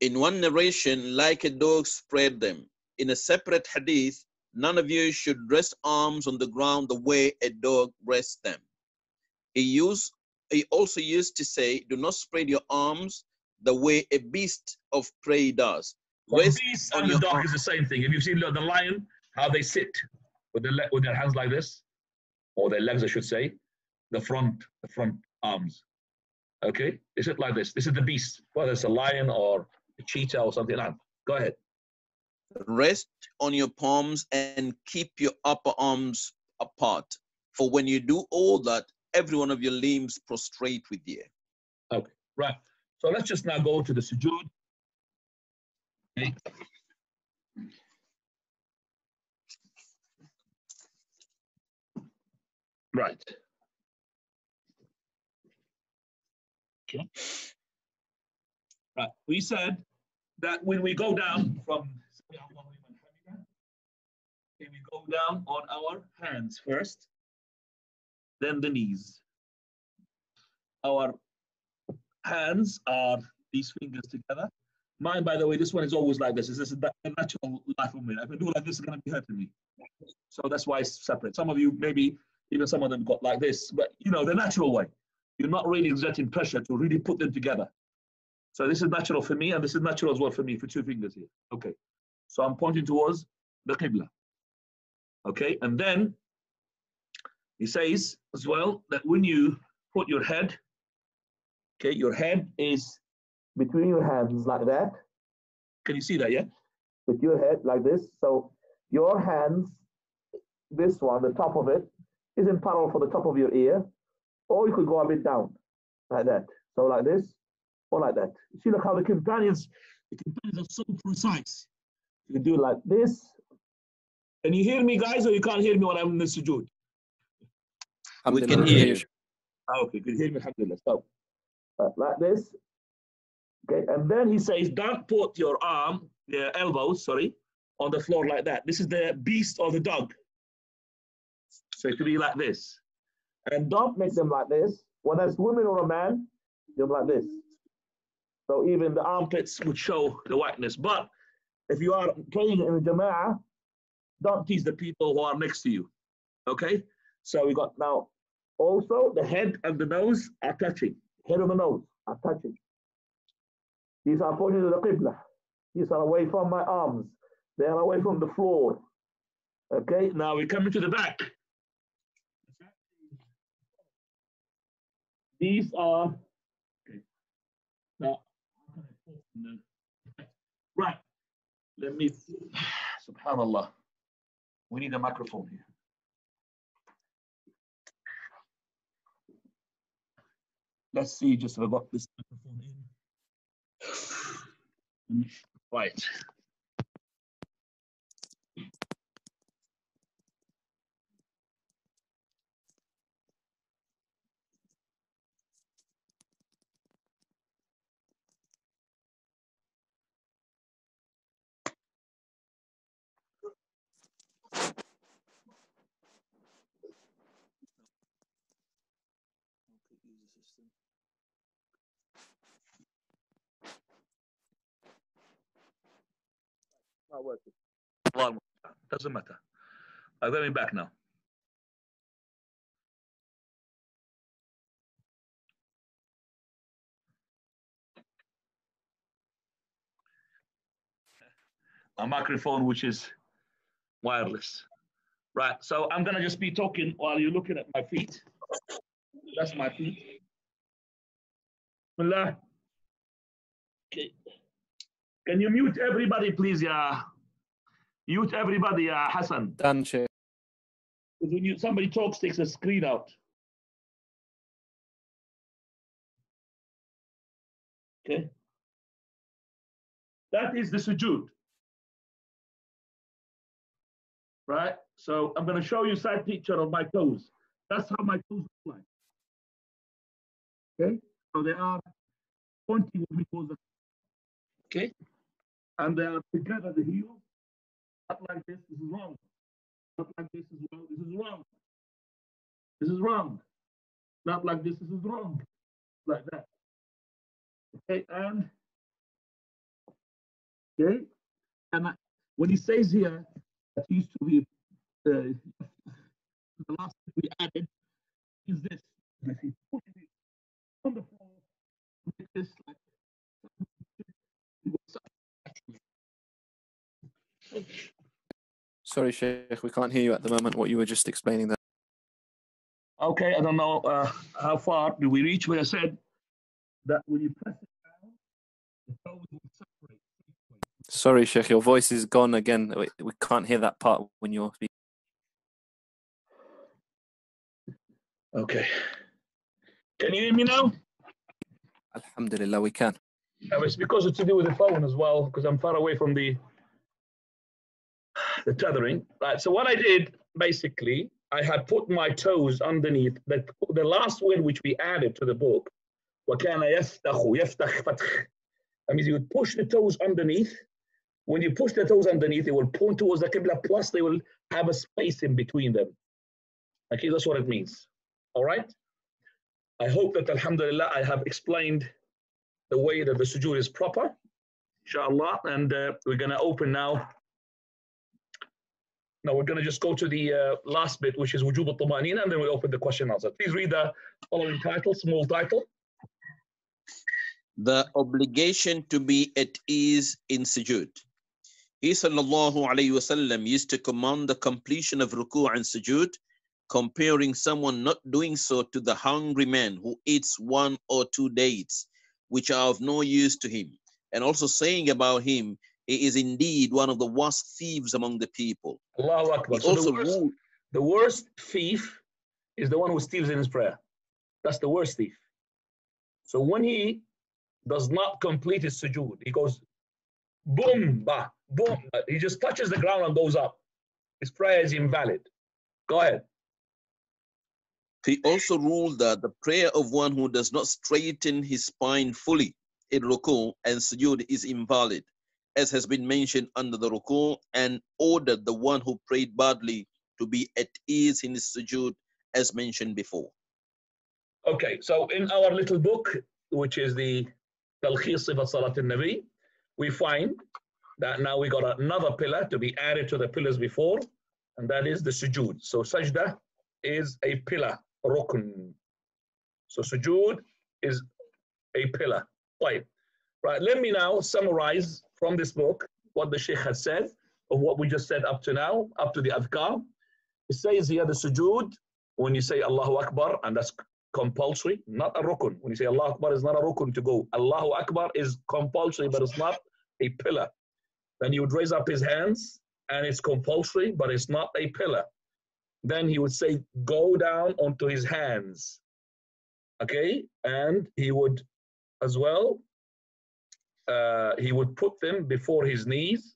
Speaker 2: in one narration, like a dog spread them. In a separate hadith, none of you should rest arms on the ground the way a dog rests them. He used he also used to say, do not spread your arms the way a beast of prey does.
Speaker 1: So
Speaker 2: Rest
Speaker 1: beast
Speaker 2: on
Speaker 1: and the
Speaker 2: your
Speaker 1: dog
Speaker 2: arm.
Speaker 1: is the same thing. If you've seen the lion, how they sit with their le- with their hands like this, or their legs, I should say, the front the front arms. Okay, they sit like this. This is the beast, whether it's a lion or a cheetah or something like. that. Go ahead.
Speaker 2: Rest on your palms and keep your upper arms apart. For when you do all that, every one of your limbs prostrate with you.
Speaker 1: Okay, right. So let's just now go to the sujood. Okay. Right. Okay. Right. We said that when we go down from okay, we go down on our hands first, then the knees. Our hands are these fingers together. Mine, by the way, this one is always like this. This is the natural life of me. If I do like this, it's going to be hurting me. So that's why it's separate. Some of you, maybe even some of them got like this, but you know, the natural way. You're not really exerting pressure to really put them together. So this is natural for me, and this is natural as well for me, for two fingers here. Okay. So I'm pointing towards the Qibla. Okay. And then he says as well that when you put your head Okay, your head is between your hands like that. Can you see that? Yeah. With your head like this. So your hands, this one, the top of it, is in parallel for the top of your ear, or you could go a bit down like that. So like this, or like that. You see, look how the companions, the companions are so precise. You can do it like this. Can you hear me, guys, or you can't hear me when I'm in the sujood?
Speaker 2: We can hear you.
Speaker 1: Ah, okay, good. Hear me, alhamdulillah. So, uh, like this. Okay, and then he says, don't put your arm, your elbows, sorry, on the floor like that. This is the beast or the dog. So it could be like this. And don't make them like this. Whether it's woman or a man, them like this. So even the armpits would show the whiteness. But if you are praying in a jama'ah, don't tease the people who are next to you. Okay? So we got now also the head and the nose are touching. Head and the nose are touching. These are pointing to the Qibla. These are away from my arms. They are away from the floor. Okay, now we come into the back. These are, okay. Now, right. Let me, see. (sighs) subhanallah. We need a microphone here. Let's see just if I got this microphone in. Right. Not working. Doesn't matter. I'm going back now. (laughs) A microphone which is wireless. Right, so I'm gonna just be talking while you're looking at my feet. That's my feet. Okay. Can you mute everybody, please, yeah? Mute everybody, yeah, Hassan.
Speaker 3: Done.
Speaker 1: Because when you, somebody talks, takes a screen out. Okay. That is the sujood. Right? So I'm going to show you side picture of my toes. That's how my toes look like. Okay? So they are pointing what we call the okay? And they are together the heels. Not like this, this is wrong. Not like this as well, this is wrong. This is wrong. Not like this, this is wrong. Like that. Okay, and okay, and I, when he says here that used to be uh, (laughs) the last we added is this. On the floor, like this, like
Speaker 3: Sorry, Sheikh, we can't hear you at the moment. What you were just explaining there.
Speaker 1: Okay, I don't know uh, how far did we reach where I said that when you press it down, the toes will separate.
Speaker 3: Sorry, Sheikh, your voice is gone again. We, we can't hear that part when you're speaking.
Speaker 1: Okay. Can you hear me now?
Speaker 3: Alhamdulillah, we can.
Speaker 1: No, it's because it's to do with the phone as well, because I'm far away from the the tethering. Right. So what I did basically, I had put my toes underneath the, the last one which we added to the book. وكان يفتح يفتح فتح. That means you would push the toes underneath. When you push the toes underneath, it will point towards the Qibla, plus they will have a space in between them. Okay, that's what it means. All right? I hope that, alhamdulillah, I have explained the way that the sujood is proper, inshallah. And uh, we're going to open now now we're going to just go to the uh, last bit, which is wujub al-tumanina, and then we open the question answer. Please read the following title, small title.
Speaker 2: The obligation to be at ease in sujood. He sallallahu alayhi wasallam used to command the completion of ruku' and sujood, comparing someone not doing so to the hungry man who eats one or two dates, which are of no use to him, and also saying about him, he is indeed one of the worst thieves among the people.
Speaker 1: Allahu Akbar. So the,
Speaker 2: also
Speaker 1: worst,
Speaker 2: ruled,
Speaker 1: the worst thief is the one who steals in his prayer. That's the worst thief. So when he does not complete his sujood, he goes boom, bah, boom. He just touches the ground and goes up. His prayer is invalid. Go ahead.
Speaker 2: he also ruled that the prayer of one who does not straighten his spine fully in ruku and sujood is invalid, as has been mentioned under the ruku, and ordered the one who prayed badly to be at ease in his sujood, as mentioned before.
Speaker 1: Okay, so in our little book, which is the Talkhis Sifat Salat al-Nabi, we find that now we got another pillar to be added to the pillars before, and that is the sujood. So sajda is a pillar, rukn. So sujood is a pillar. Right. Right, let me now summarize from this book what the Sheikh has said of what we just said up to now, up to the adhkar. It says here the sujood, when you say Allahu Akbar, and that's compulsory, not a rukun. When you say Allahu Akbar, it's not a rukun to go. Allahu Akbar is compulsory, but it's not a pillar. Then he would raise up his hands, and it's compulsory, but it's not a pillar. Then he would say, go down onto his hands. Okay, and he would as well, uh, he would put them before his knees.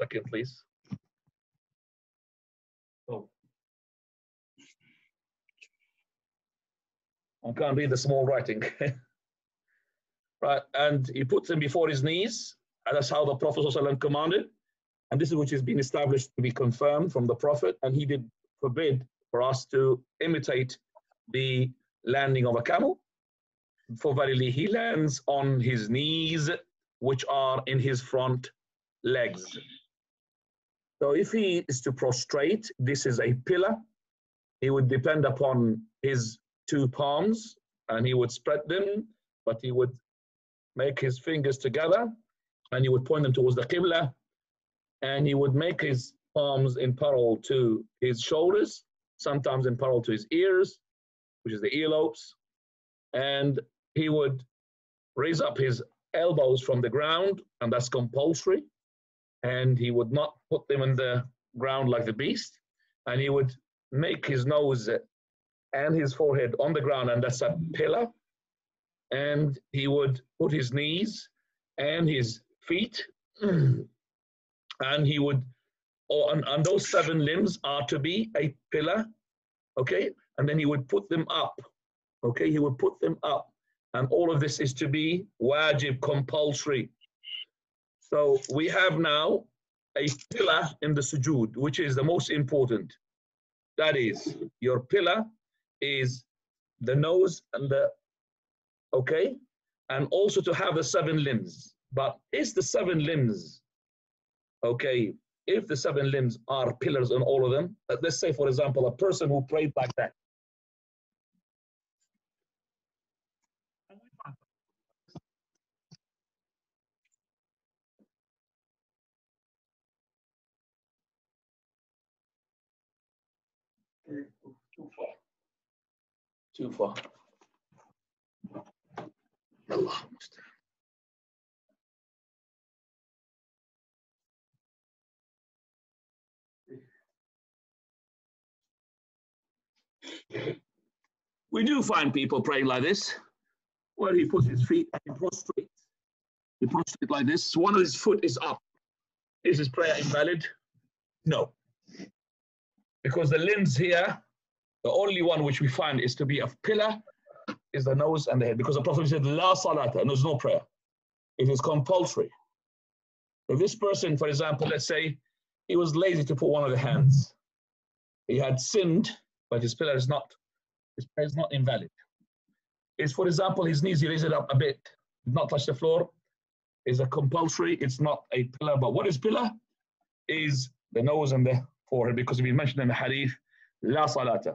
Speaker 1: Second, please. Oh. I can't read the small writing. (laughs) right, and he puts them before his knees, and that's how the Prophet ﷺ commanded. And this is which has been established to be confirmed from the Prophet, and he did forbid for us to imitate the landing of a camel. For verily he lands on his knees, which are in his front legs. So if he is to prostrate, this is a pillar. He would depend upon his two palms and he would spread them, but he would make his fingers together and he would point them towards the Qibla and he would make his palms in parallel to his shoulders, sometimes in parallel to his ears, which is the earlobes, and he would raise up his elbows from the ground, and that's compulsory, and he would not put them in the ground like the beast, and he would make his nose and his forehead on the ground, and that's a pillar, and he would put his knees and his feet (clears throat) and he would, or, and, and those seven limbs are to be a pillar, okay? And then he would put them up, okay? He would put them up. And all of this is to be wajib, compulsory. So we have now a pillar in the sujood, which is the most important. That is, your pillar is the nose and the, okay? And also to have the seven limbs. But is the seven limbs okay, if the seven limbs are pillars on all of them, let's say, for example, a person who prayed like that. Too far. Allah. We do find people praying like this, where he puts his feet and he prostrates. He prostrates like this. One of his foot is up. Is his prayer invalid? No. Because the limbs here, the only one which we find is to be a pillar is the nose and the head. Because the Prophet said, La salata, and there's no prayer. It is compulsory. If this person, for example, let's say he was lazy to put one of the hands, he had sinned but his pillar is not his prayer is not invalid. Is for example his knees, he raised it up a bit, did not touch the floor, is a compulsory, it's not a pillar. But what is pillar? Is the nose and the forehead, because we mentioned in the hadith, la salata.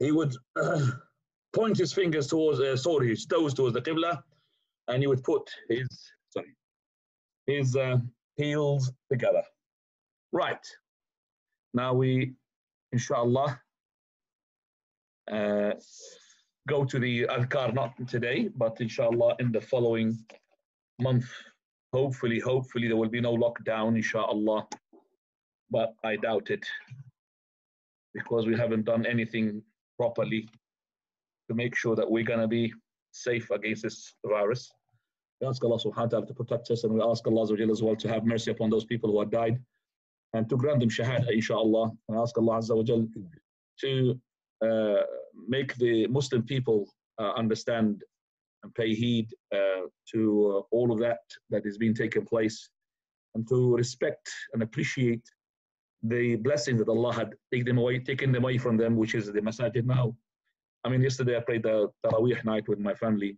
Speaker 1: He would (clears throat) point his fingers towards, uh, sorry, his toes towards the qibla, and he would put his, sorry, his uh, heels together. Right. Now we inshallah, uh, go to the adhkar not today, but inshallah in the following month. Hopefully, hopefully there will be no lockdown, inshallah. But I doubt it because we haven't done anything properly to make sure that we're going to be safe against this virus. We ask Allah subhanahu wa ta'ala to protect us and we ask Allah as well to have mercy upon those people who have died and to grant them shahada, inshallah. And ask Allah Azza wa Jal to uh, make the Muslim people uh, understand and pay heed uh, to uh, all of that that is being taken place and to respect and appreciate the blessing that Allah had taken them away, taken them away from them, which is the masajid now. I mean, yesterday I prayed the Taraweeh night with my family.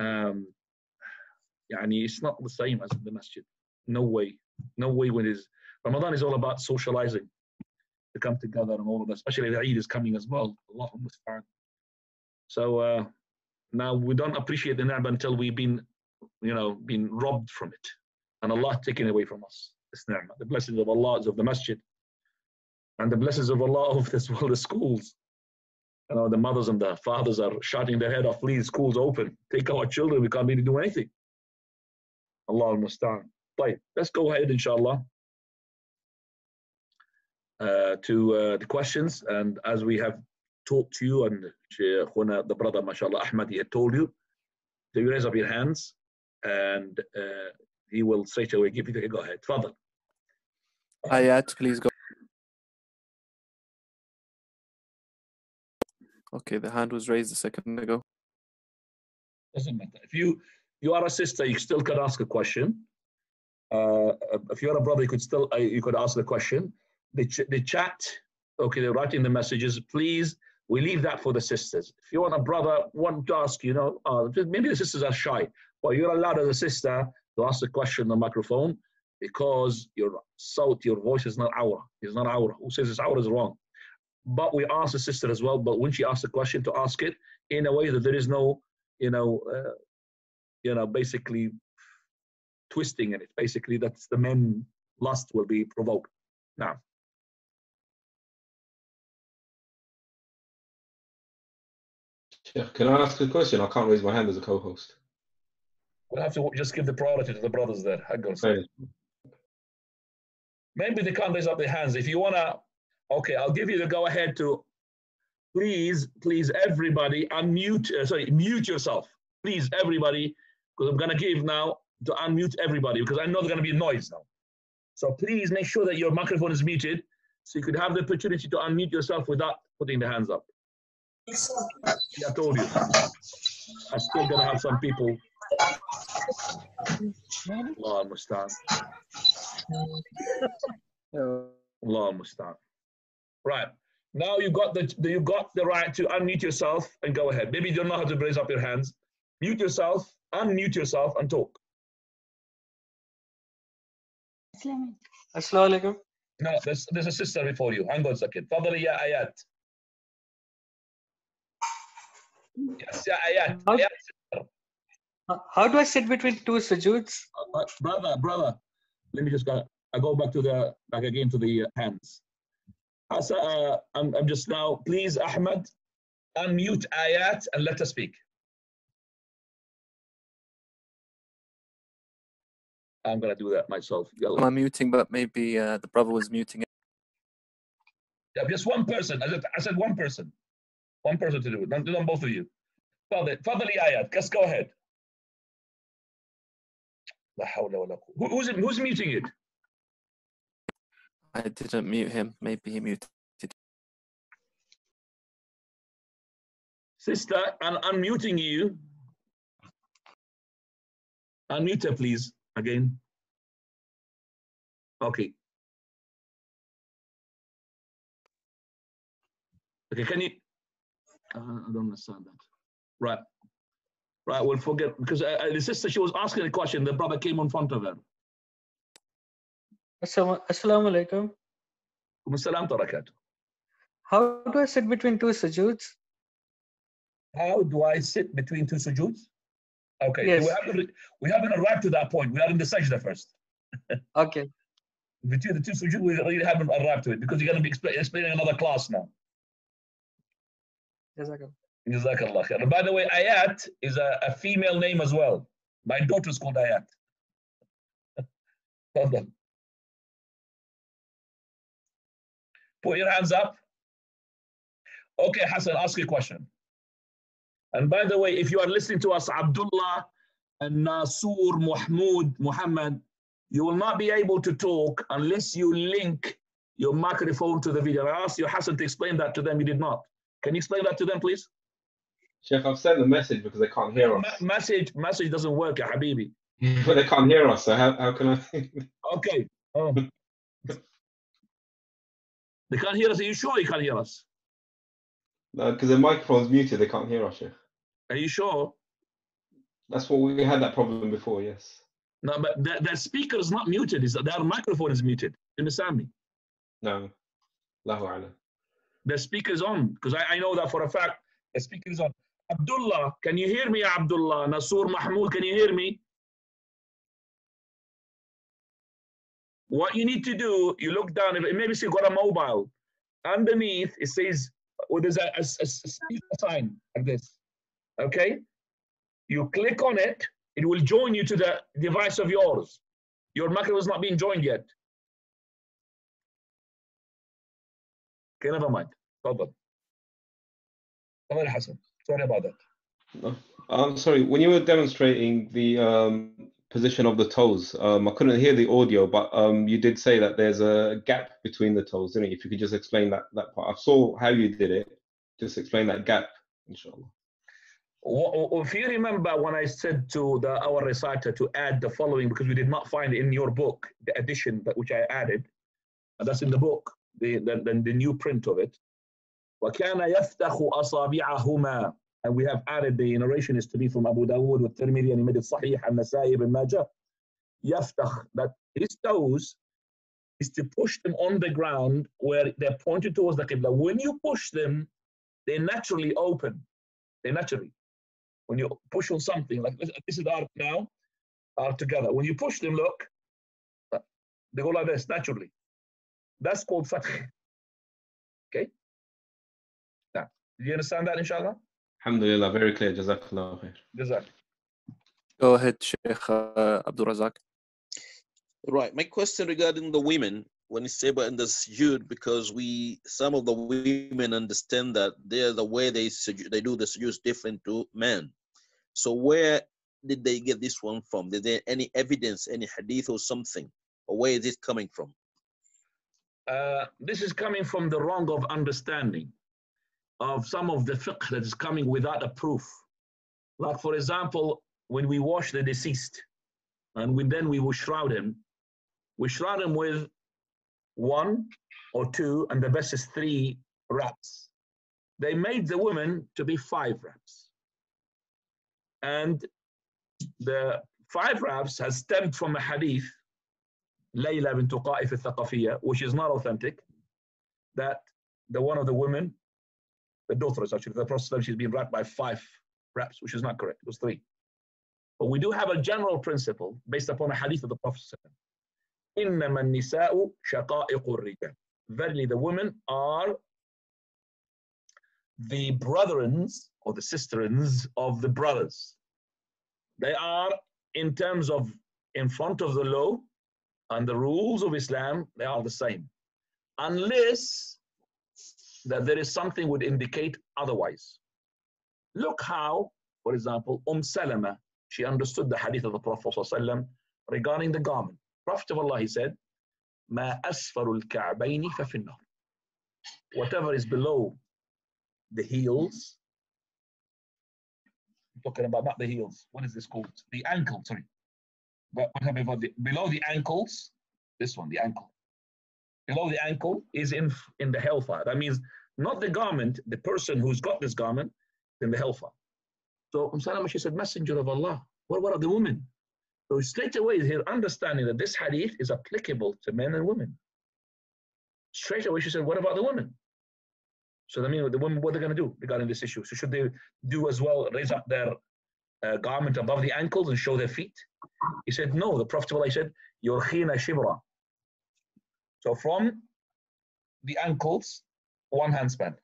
Speaker 1: Um, yani it's not the same as the masjid. No way. No way when it is. Ramadan is all about socializing, to come together and all of that, especially the Eid is coming as well. Allahumma musta'an. So uh, now we don't appreciate the ni'mah until we've been, you know, been robbed from it. And Allah taken away from us this ni'mah. The blessings of Allah is of the masjid. And the blessings of Allah (laughs) of this world, the schools. You know, the mothers and the fathers are shouting their head off, please, schools open. Take our children, we can't really do anything. Allah al-Mustan. Right, let's go ahead, inshallah, uh, to uh, the questions. And as we have talked to you, and Shaykhuna, the brother, mashallah, Ahmad, he had told you, do you raise up your hands and uh, he will straight away give you the go ahead. Father.
Speaker 3: Ayat, please go. Okay, the hand was raised a second ago.
Speaker 1: Doesn't matter. If you you are a sister, you still can ask a question. Uh, if you're a brother, you could still uh, you could ask the question. The ch- the chat, okay, they're writing the messages. Please, we leave that for the sisters. If you want a brother, want to ask, you know, uh, maybe the sisters are shy, but you're allowed as a sister to ask the question on the microphone because your south, your voice is not awrah. It's not awrah. Who says it's awrah is wrong. But we ask the sister as well. But when she asks the question, to ask it in a way that there is no, you know, uh, you know, basically twisting in it. Basically, that's the men lust will be provoked. Now.
Speaker 4: Can I ask a question? I can't raise my hand as a co-host.
Speaker 1: We'll have to just give the priority to the brothers there.
Speaker 4: Right.
Speaker 1: Maybe they can't raise up their hands. If you wanna, okay, I'll give you the go ahead to. Please, please, everybody, unmute. Uh, sorry, mute yourself, please, everybody, because I'm gonna give now to unmute everybody because I know there's gonna be noise now. So please make sure that your microphone is muted, so you could have the opportunity to unmute yourself without putting the hands up. I told you. I'm still gonna have some people. Allah Mustan. (laughs) Allah Mustan. Right. Now you got the you got the right to unmute yourself and go ahead. Maybe you don't know how to raise up your hands. Mute yourself, unmute yourself, and talk.
Speaker 5: Assalamu alaikum.
Speaker 1: No, there's there's a sister before you. Hang on a second. Fadali ya ayat. Yes, ya ayat.
Speaker 5: How-
Speaker 1: ayat.
Speaker 5: How do I sit between two sujuds?
Speaker 1: Uh, brother, brother, let me just go. I go back to the back again to the uh, hands. Asa, uh, I'm, I'm just now. Please, Ahmed, unmute ayat and let us speak. I'm gonna do that myself. Yalla.
Speaker 3: I'm muting, but maybe uh, the brother was muting it.
Speaker 1: Yeah, just one person. I said, I said one person. One person to do it. Don't, don't both of you. Father, Fadali ayat. Just go ahead. La hawla wa la. Who- Who's, who's muting it?
Speaker 3: I didn't mute him. Maybe he muted.
Speaker 1: Sister, I'm unmuting you. Unmute her, please, again. Okay. Okay, can you? Uh, I don't understand that. Right. Right, we'll forget because uh, uh, the sister, she was asking a question. The brother came in front of her.
Speaker 5: Assalamu alaikum. How do I sit between two sujuds?
Speaker 1: How do I sit between two sujoods? Okay,
Speaker 5: Yes.
Speaker 1: we, haven't, we haven't arrived to that point. We are in the sajda first. (laughs)
Speaker 5: Okay.
Speaker 1: between the two sujood, we really haven't arrived to it because you're going to be explaining another class now.
Speaker 5: Yes,
Speaker 1: I Jazakallah. Jazakallah by the way, Ayat is a, a female name as well. My daughter is called Ayat. (laughs) Put your hands up. Okay, Hassan, ask your question. And by the way, if you are listening to us, Abdullah and Nasur Mahmoud Muhammad, you will not be able to talk unless you link your microphone to the video. I asked you, Hassan, to explain that to them. You did not. Can you explain that to them, please?
Speaker 4: Sheikh, I've sent the message because they can't hear us.
Speaker 1: Ma- message message doesn't work, ya Habibi. (laughs)
Speaker 4: But they can't hear us, so how, how can I? (laughs)
Speaker 1: Okay. Oh. they can't hear us. Are you sure you can't hear us?
Speaker 4: no, because the microphone's muted, they can't hear us, Sheikh.
Speaker 1: Are you sure?
Speaker 4: That's what we had that problem before, yes.
Speaker 1: No, but that the speaker is not muted. Is their microphone is muted. You understand me?
Speaker 4: No. Allahu.
Speaker 1: The speaker is on because I, I know that for a fact. The speaker is on. Abdullah, can you hear me, Abdullah? Nasur Mahmoud, can you hear me? What you need to do, you look down, maybe you got a mobile. Underneath, it says, well, there's a, a, a, sign like this. Okay? You click on it, it will join you to the device of yours. Your macro is not being joined yet. Okay, never mind. Tafadhal. Tafadhal, Hassan. Sorry about that.
Speaker 4: I'm sorry, when you were demonstrating the um, position of the toes, um, I couldn't hear the audio, but um, you did say that there's a gap between the toes, didn't you? If you could just explain that, that part. I saw how you did it. Just explain that gap, inshallah.
Speaker 1: If you remember when I said to the our reciter to add the following because we did not find in your book the addition that which I added, and that's in the book, the the, the, the new print of it. وكان يفتح أصابعهما and we have added the narration is to be from Abu Dawood with Tirmidhi and he made it Sahih and Nasai ibn Majah. Yaftach, that his toes is to push them on the ground where they're pointed towards the Qibla. When you push them, they naturally open. They naturally. When you push on something, like this, this is our now, are together. When you push them, look, they go like this naturally. That's called fath. (laughs) Okay? Now, do you understand that, inshallah?
Speaker 4: Alhamdulillah, very clear. Jazakallah khair.
Speaker 1: Jazak.
Speaker 3: Go ahead, Sheikh uh, Abdul Razak.
Speaker 2: Right. My question regarding the women when it's able in the sujood, because we some of the women understand that they're the way they they do the sujood is different to men. So where did they get this one from? Is there any evidence, any hadith or something? Or where is it coming from?
Speaker 1: Uh, this is coming from the wrong of understanding of some of the fiqh that is coming without a proof. Like, for example, when we wash the deceased and we, then we will shroud him, we shroud him with one or two, and the best is three wraps. They made the women to be five wraps. And the five wraps has stemmed from a hadith, Layla bint Qanif al-Thaqafiyya, which is not authentic, that the one of the women, the daughter is actually, the Prophet she's been wrapped by five wraps, which is not correct, it was three. But we do have a general principle based upon a hadith of the Prophet إنما النساء شقائق الرجال. Verily, the women are the brethrens or the sisterins of the brothers. They are, in terms of in front of the law and the rules of Islam, they are the same. Unless that there is something would indicate otherwise. Look how, for example, Umm Salama, she understood the hadith of the Prophet ﷺ regarding the garment. Prophet of Allah, he said, ما أسفر الكعبين ففي النار. Whatever is below the heels, I'm talking about not the heels, what is this called? The ankle, sorry. But whatever, the, below the ankles, this one, the ankle. Below the ankle is in, in the hellfire. That means not the garment, the person who's got this garment, in the hellfire. So Umm Salama, she said, Messenger of Allah, what, are the women? So straight away here, understanding that this hadith is applicable to men and women. Straight away she said, what about the women? So that means the women, what are they going to do regarding this issue? So should they do as well, raise up their uh, garment above the ankles and show their feet? He said, no. The Prophet he said, Yurkhina shibra. So from the ankles, one handspan.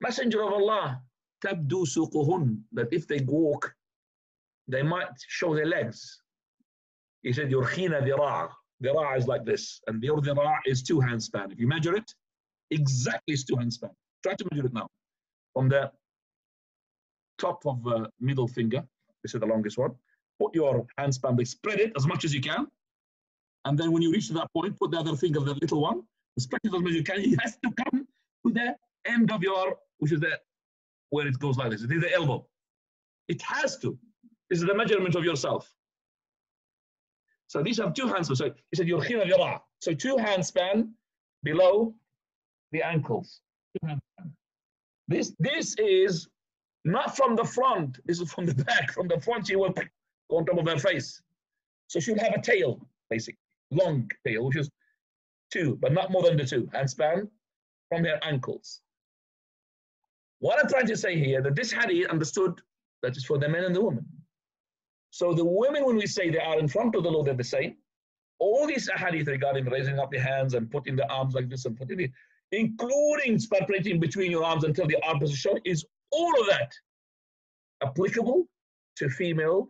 Speaker 1: Messenger of Allah, tabdu suquhun, that if they walk, they might show their legs. He said, Yurkhina dhira'. Dhira' is like this, and your dhira' is two handspan. If you measure it, exactly is two handspan. Try to measure it now. From the top of the middle finger, this is the longest one, put your handspan, spread it as much as you can, and then when you reach that point, put the other finger, the little one, much as you can. It has to come to the end of your, which is the, where it goes like this. It is the elbow. It has to. This is the measurement of yourself. So these have two hands. So he said, Yurkhina dhira'. So two hand span below the ankles. This, this is not from the front. This is from the (laughs) back. From the front, she will go on top of her face. So she'll have a tail, basically, long tail, which is two, but not more than the two hand span from her ankles. What I'm trying to say here that this hadith understood that is for the men and the women. So the women, when we say they are in front of the Lord, they're the same. All these hadith regarding raising up the hands and putting the arms like this and putting it, including separating between your arms until the are shown, is all of that applicable to female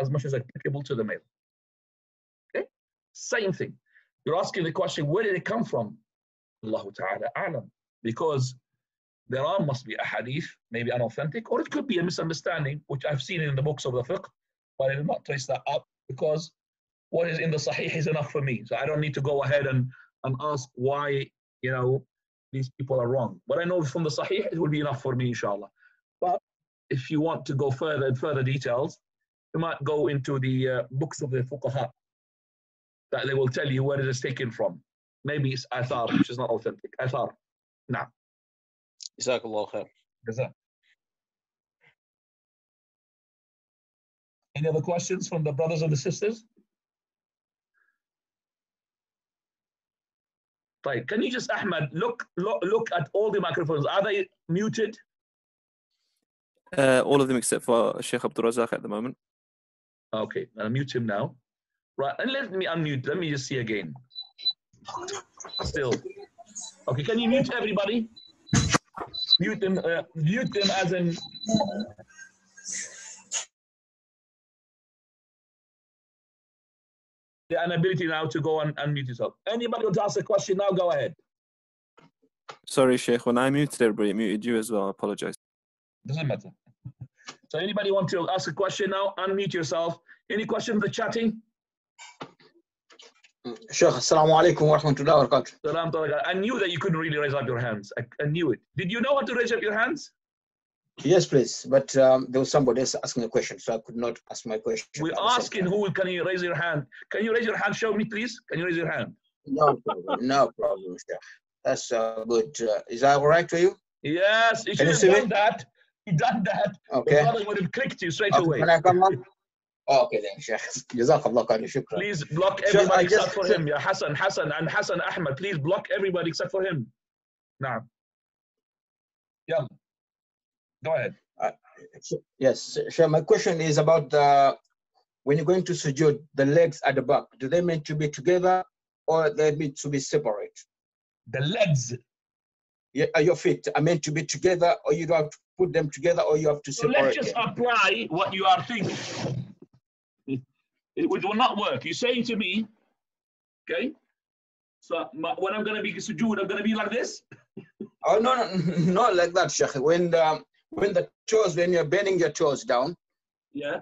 Speaker 1: as much as applicable to the male. Same thing. You're asking the question, where did it come from? Allah Ta'ala A'lam. Because there are must be a hadith, maybe unauthentic, or it could be a misunderstanding, which I've seen in the books of the fiqh, but I did not trace that up because what is in the Sahih is enough for me. So I don't need to go ahead and, and ask why, you know, these people are wrong. But I know from the Sahih, it will be enough for me, inshallah. But if you want to go further and further details, you might go into the uh, books of the fuqaha that they will tell you where it is taken from. Maybe it's athar, which is not authentic. Athar. Now.
Speaker 2: Jazakallah khair.
Speaker 1: Jazak. Any other questions from the brothers and the sisters? Right. Can you just, Ahmed, look, look, look at all the microphones. Are they muted?
Speaker 3: Uh, all of them except for Sheikh Abdul Razak at the moment.
Speaker 1: Okay, I'll mute him now. Right, and let me unmute. Let me just see again. Still. Okay, can you mute everybody? Mute them, uh, mute them as in. The inability now to go and unmute yourself. Anybody want to ask a question now? Go ahead.
Speaker 3: Sorry, Sheikh. When I muted everybody, it muted you as well. I apologize.
Speaker 1: Doesn't matter. (laughs) So anybody want to ask a question now? Unmute yourself. Any questions for the chatting?
Speaker 6: Sheikh, Assalamu alaikum wa rahmatullahi wa barakatuh.
Speaker 1: Salam. I knew that you couldn't really raise up your hands. I, I knew it. Did you know how to raise up your hands?
Speaker 6: Yes, please. But um, there was somebody else asking a question, so I could not ask my question.
Speaker 1: We're asking who can you raise your hand? Can you raise your hand? Show me, please. Can you raise your hand?
Speaker 6: No problem. No problem, Sheikh. That's uh, good. Uh, is that all right for you?
Speaker 1: Yes, you should have done that. You done that. The
Speaker 6: Okay.
Speaker 1: brother would have clicked you straight
Speaker 6: okay.
Speaker 1: away.
Speaker 6: Can I come on? Oh, okay then, Sheikh. Jazakallah khair. Shukran.
Speaker 1: Please block everybody
Speaker 6: I
Speaker 1: except for him. (laughs) Yeah, Hassan, Hassan, and Hassan Ahmed. Please block everybody except for him. Now. Yeah. Go ahead.
Speaker 6: Uh, yes, Sheikh. My question is about the when you're going to sujood, the legs at the back. Do they meant to be together or they meant to be separate?
Speaker 1: The legs.
Speaker 6: Yeah, uh, your feet are meant to be together, or you don't have to put them together, or you have to
Speaker 1: So
Speaker 6: separate
Speaker 1: let's just
Speaker 6: them?
Speaker 1: apply what you are thinking. It, will not work. You're saying to me, okay, so my, when I'm going to be sujood, I'm going to be like this?
Speaker 6: Oh no, no, (laughs) not like that, Sheikh. When the when the toes, when you're bending your toes down,
Speaker 1: Yeah.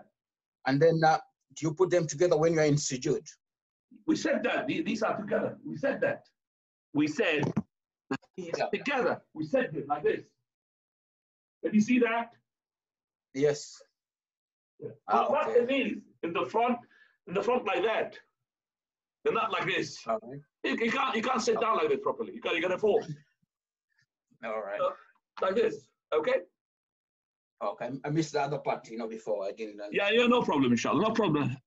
Speaker 6: and then uh, you put them together when you're in sujood.
Speaker 1: We said that. These are together. We said that. We said are together. We said it like this. Can you see that?
Speaker 6: Yes. Ah,
Speaker 1: What- what
Speaker 6: okay.
Speaker 1: it means in the front, in the front like that. They're not like this.
Speaker 6: Okay.
Speaker 1: You, you can't you can't sit down like this properly. You can't, you're gonna fall
Speaker 6: All right.
Speaker 1: like this. Okay?
Speaker 6: Okay. I missed the other part, you know, before I didn't. uh,
Speaker 1: Yeah, yeah, no problem, inshallah. No problem. (laughs)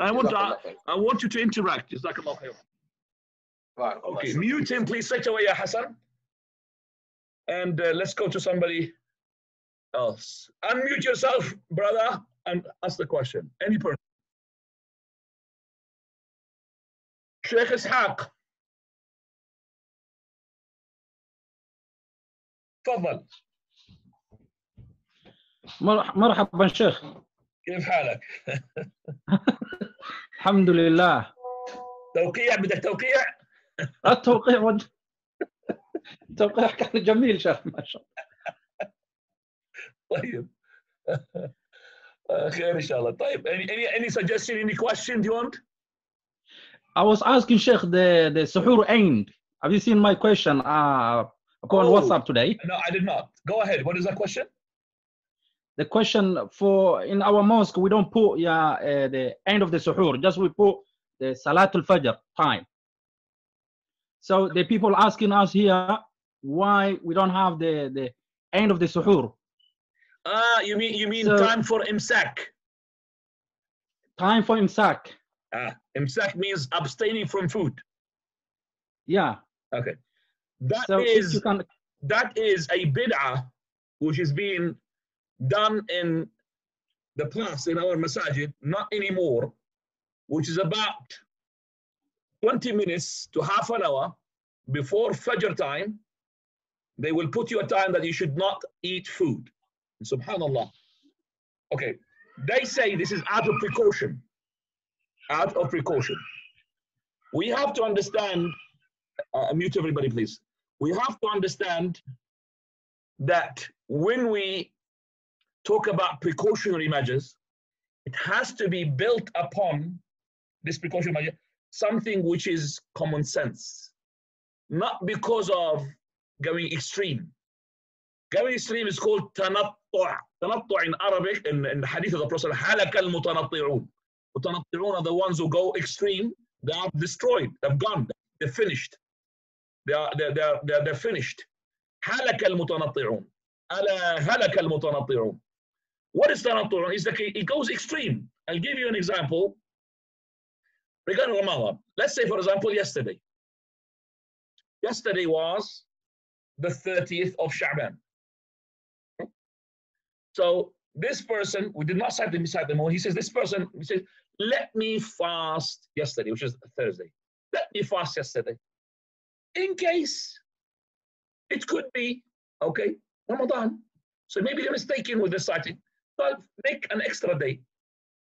Speaker 1: I want to I want you to interact. Jazakallah khair.
Speaker 6: Barakallah,
Speaker 1: Okay,
Speaker 6: shukran.
Speaker 1: mute him, please, straight away, Hassan. And uh, let's go to somebody else. Unmute yourself, brother, and ask the question. Any person. Sheikh Ishaq. تفضل
Speaker 7: مر- مرحبا شيخ
Speaker 1: كيف حالك؟ (laughs)
Speaker 7: الحمد لله
Speaker 1: توقيع بدك توقيع؟
Speaker 7: التوقيع. التوقيع كان جميل شيخ ما شاء الله
Speaker 1: طيب (laughs) آه، خير إن شاء الله طيب any, any, any suggestion any question do you want
Speaker 7: I was asking Sheikh the the suhoor end have you seen my question? Uh, on
Speaker 1: Oh.
Speaker 7: WhatsApp today.
Speaker 1: No I did not. Go ahead. What is that question?
Speaker 7: The question for in our mosque we don't put yeah uh, the end of the suhoor. Just we put the salatul fajr time. So the people asking us here why we don't have the the end of the suhoor.
Speaker 1: Ah you mean you mean
Speaker 7: So-
Speaker 1: time for imsak.
Speaker 7: Time for imsak
Speaker 1: ah imsak means abstaining from food
Speaker 7: yeah
Speaker 1: okay That is
Speaker 7: so you can
Speaker 1: that is a bid'ah which is being done in the past in our masajid, not anymore, which is about 20 minutes to half an hour before Fajr time, they will put you a time that you should not eat food. Subhanallah. Okay, they say this is out of precaution. Out of precaution. We have to understand, uh, mute everybody please. We have to understand that when we talk about precautionary measures, it has to be built upon this precautionary measure, something which is common sense, not because of going extreme. Going extreme is called tanattu'. Tanattu' in Arabic, in, in the hadith of the Prophet, halak al-mutanatti'un. Mutanatti'un are the ones who go extreme, they are destroyed, they've gone, they're finished. They are, they're, they're, they're, they're finished. halak al-mutanatti'un. Ala halak al-mutanatti'un. What is tanattu'? Is that it goes extreme. I'll give you an example regarding Ramadan. Let's say, for example, yesterday. Yesterday was the 30th of Sha'ban. So this person, we did not cite him beside the moon. He says, This person, he says, Let me fast yesterday, which is Thursday. Let me fast yesterday. In case it could be, okay, Ramadan. So maybe they're mistaken with the sighting, But make an extra day.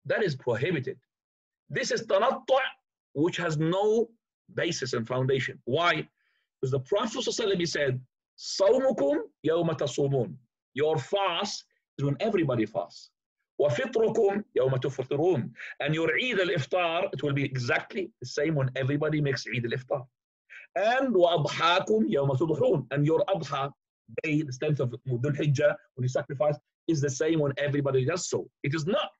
Speaker 1: That is prohibited. This is tanattu' which has no basis and foundation. Why? Because the Prophet said, Sawmukum yawma tasumun. Your fast is when everybody fasts. وفطركم يوم تفطرون. And your Eid al-Iftar, it will be exactly the same when everybody makes Eid al-Iftar. And وأضحاكم يوم تضحون. And your Adha day, the 10th of Dhul Hijjah, when you sacrifice, is the same when everybody does so. It is not.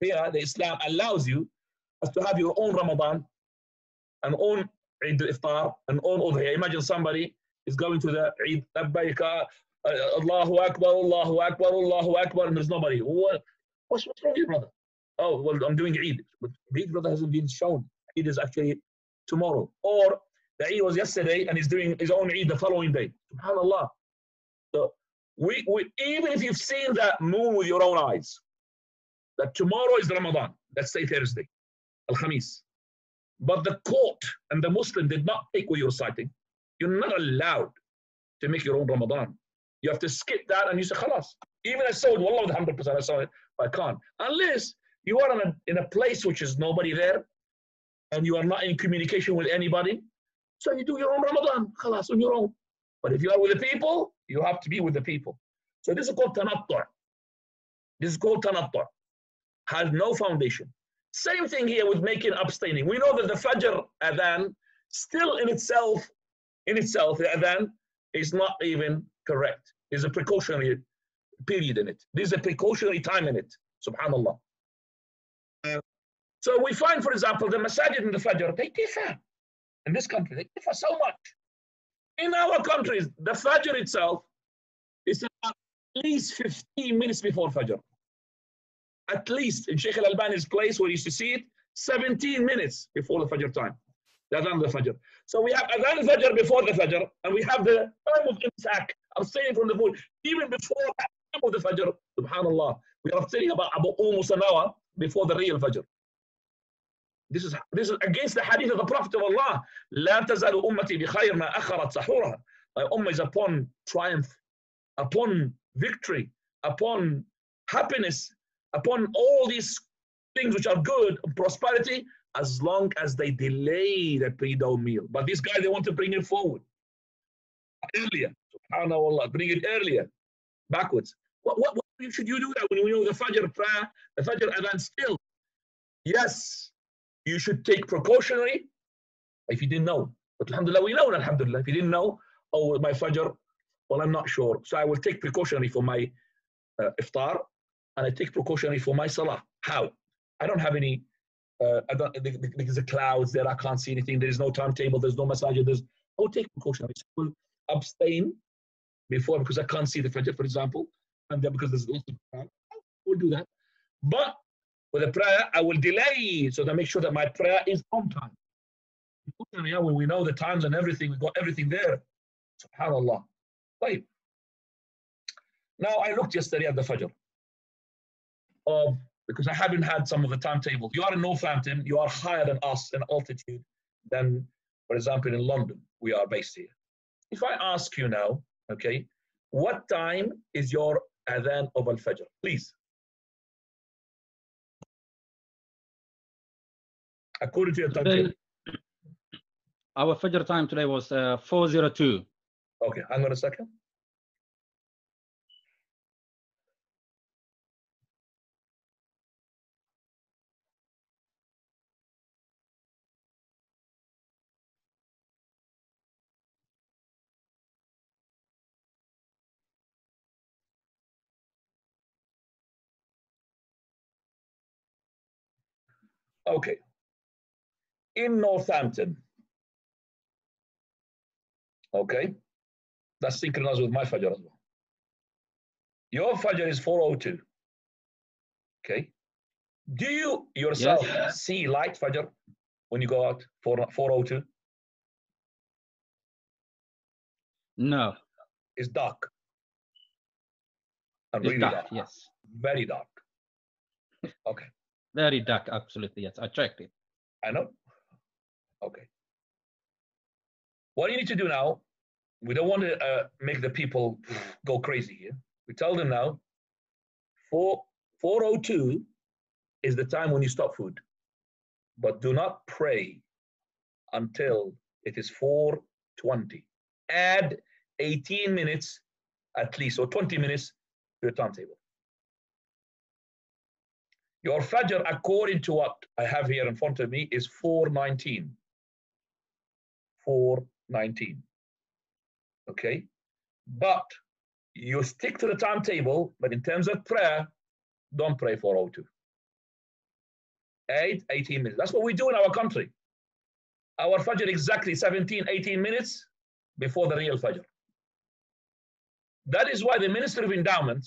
Speaker 1: Here, the Islam allows you as to have your own Ramadan, an own Eid al-Iftar, an own Udhiyah. Imagine somebody is going to the Eid, Labbaika, uh, Allahu Akbar, Allahu Akbar, Allahu Akbar, and there's nobody. What, what's, what's wrong with you, brother? Oh, well, I'm doing Eid. But Eid, brother, hasn't been shown. Eid is actually tomorrow. Or the Eid was yesterday and he's doing his own Eid the following day. SubhanAllah. So we, we, even if you've seen that moon with your own eyes, that tomorrow is Ramadan, let's say Thursday, Al Khamis. But the court and the Muslim did not take what you're citing. You're not allowed to make your own Ramadan. You have to skip that and you say, khalas. Even I it, wallah, 100% I saw it, but I can't. Unless you are in a, in a place which is nobody there and you are not in communication with anybody. So you do your own Ramadan, khalas, on your own. But if you are with the people, you have to be with the people. So this is called tanattu'. This is called tanattu'. Has no foundation. Same thing here with making abstaining. We know that the Fajr adhan, still in itself, in itself, the adhan is not even correct. There's a precautionary period in it. There's a precautionary time in it. Subhanallah. So we find, for example, the masajid and the Fajr, they differ. In this country, they differ so much. In our countries, the Fajr itself is at least 15 minutes before Fajr at least in Sheikh Al-Albani's place where you used to see it, 17 minutes before the Fajr time The Adhan of the Fajr. So we have Adhan al-Fajr before the Fajr, and we have the time of Imsak, abstaining from the food, even before the time of the Fajr, subhanAllah. We are abstaining about, about almost an hour before the real Fajr. This is, this is against the hadith of the Prophet of Allah. لا تزال أمتي بخير ما أخرت سحورها. My ummah is upon triumph, upon victory, upon happiness, upon all these things which are good, prosperity, as long as they delay the pre-dawn meal. But this guy, they want to bring it forward earlier. SubhanAllah, bring it earlier, backwards. What, what, what should you do that when you know the Fajr prayer, the Fajr adhan still? Yes, you should take precautionary if you didn't know. But Alhamdulillah, we know, Alhamdulillah. If you didn't know, oh, my Fajr, well, I'm not sure. So I will take precautionary for my uh, iftar and I take precautionary for my salah. How? I don't have any. Uh, I don't, the clouds there. I can't see anything. There is no timetable. There's no masajid. There's. I'll take precaution. I will abstain before because I can't see the fajr, for example, and then because there's lots of crowd. We'll do that. But with the prayer, I will delay so that I make sure that my prayer is on time. When we know the times and everything, we got everything there. Subhanallah. Right. Now I looked yesterday at the Fajr of because I haven't had some of the timetables. You are in Northampton, you are higher than us in altitude than, for example, in London. We are based here. If I ask you now, okay, what time is your adhan of Al Fajr? Please. According to your timetable.
Speaker 7: Our Fajr time today was uh, 402.
Speaker 1: Okay, hang on a second. Okay. In Northampton, okay, that's synchronized with my Fajr as well. Your Fajr is 402. Okay. Do you yourself see light Fajr when you go out for 402?
Speaker 7: No,
Speaker 1: It's dark. And
Speaker 7: it's
Speaker 1: really
Speaker 7: dark.
Speaker 1: dark.
Speaker 7: Yes,
Speaker 1: Very dark. Okay.
Speaker 7: Very dark. Absolutely. Yes, I checked it.
Speaker 1: I know. Okay. What you need to do now, we don't want to uh, make the people go crazy here. We tell them now, 4, 402 is the time when you stop food. But do not pray until it is 420. Add 18 minutes at least, or 20 minutes to your timetable. Your Fajr, according to what I have here in front of me, is 419. 419. Okay? But you stick to the timetable, but in terms of prayer, don't pray 402. 8, 18 minutes. That's what we do in our country. Our Fajr exactly 17, 18 minutes before the real Fajr. That is why the Ministry of Endowment,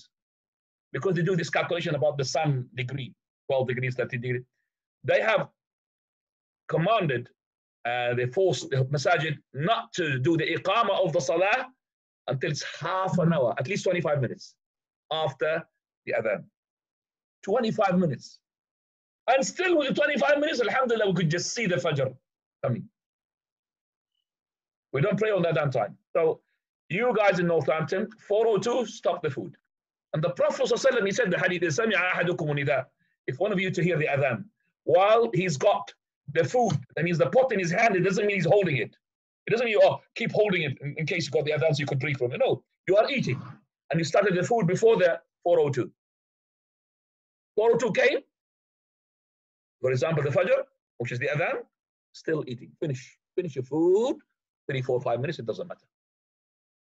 Speaker 1: because they do this calculation about the sun degree, 12 degrees, 30 degrees, they have commanded, uh, they forced the masajid not to do the iqamah of the salah until it's half an hour, at least 25 minutes after the adhan. 25 minutes. And still with 25 minutes, alhamdulillah, we could just see the fajr coming. We don't pray on that time. So you guys in Northampton, 402, stop the food. And the Prophet ﷺ, he said the hadith "Sami'a ahadukum nida." If one of you to hear the adhan, while he's got the food, that means the pot in his hand, it doesn't mean he's holding it. It doesn't mean you oh, keep holding it in, in case you got the adhan so you could drink from it. No, you are eating. And you started the food before the 402. 402 came. For example, the Fajr, which is the adhan, still eating. Finish. Finish your food. Three, four, five minutes, it doesn't matter.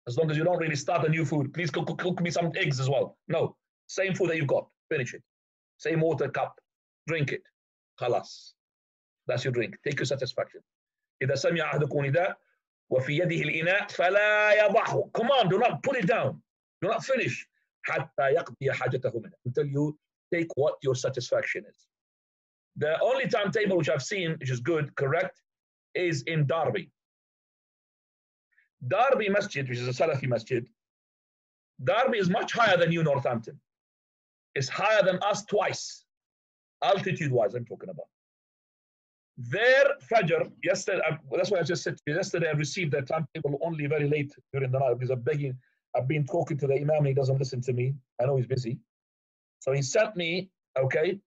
Speaker 1: As long as you don't really start a new food. Please cook, cook, cook me some eggs as well. No. Same food that you've got. Finish it. Same water cup. Drink it. خلاص. That's your drink. Take your satisfaction. إذا سمع أحدكم نداء وفي يده الإناء فلا يضعه. Come on, do not put it down. Do not finish حتى يقضي حاجته منه until you take what your satisfaction is. The only timetable which I've seen, which is good, correct, is in Derby. Derby Masjid, which is a Salafi Masjid, Derby is much higher than you, Northampton. It's higher than us twice, altitude-wise. I'm talking about. Their Fajr yesterday. uh, That's why I just said yesterday. I received their timetable only very late during the night because I'm begging. I've been talking to the Imam. He doesn't listen to me. I know he's busy. So he sent me. Okay.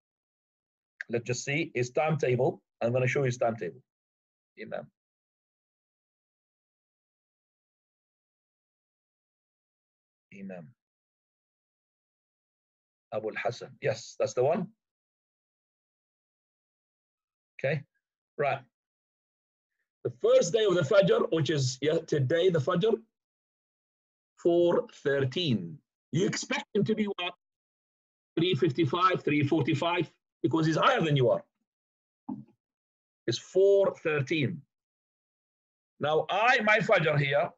Speaker 1: Let's just see his timetable. I'm going to show you his timetable. Imam. Imam. Abu al-Hassan. Yes, that's the one. Okay, right. The first day of the Fajr, which is yeah, today, the Fajr, 413. You expect him to be what? 355, 345, because he's higher than you are. It's 413. Now, I, my Fajr here,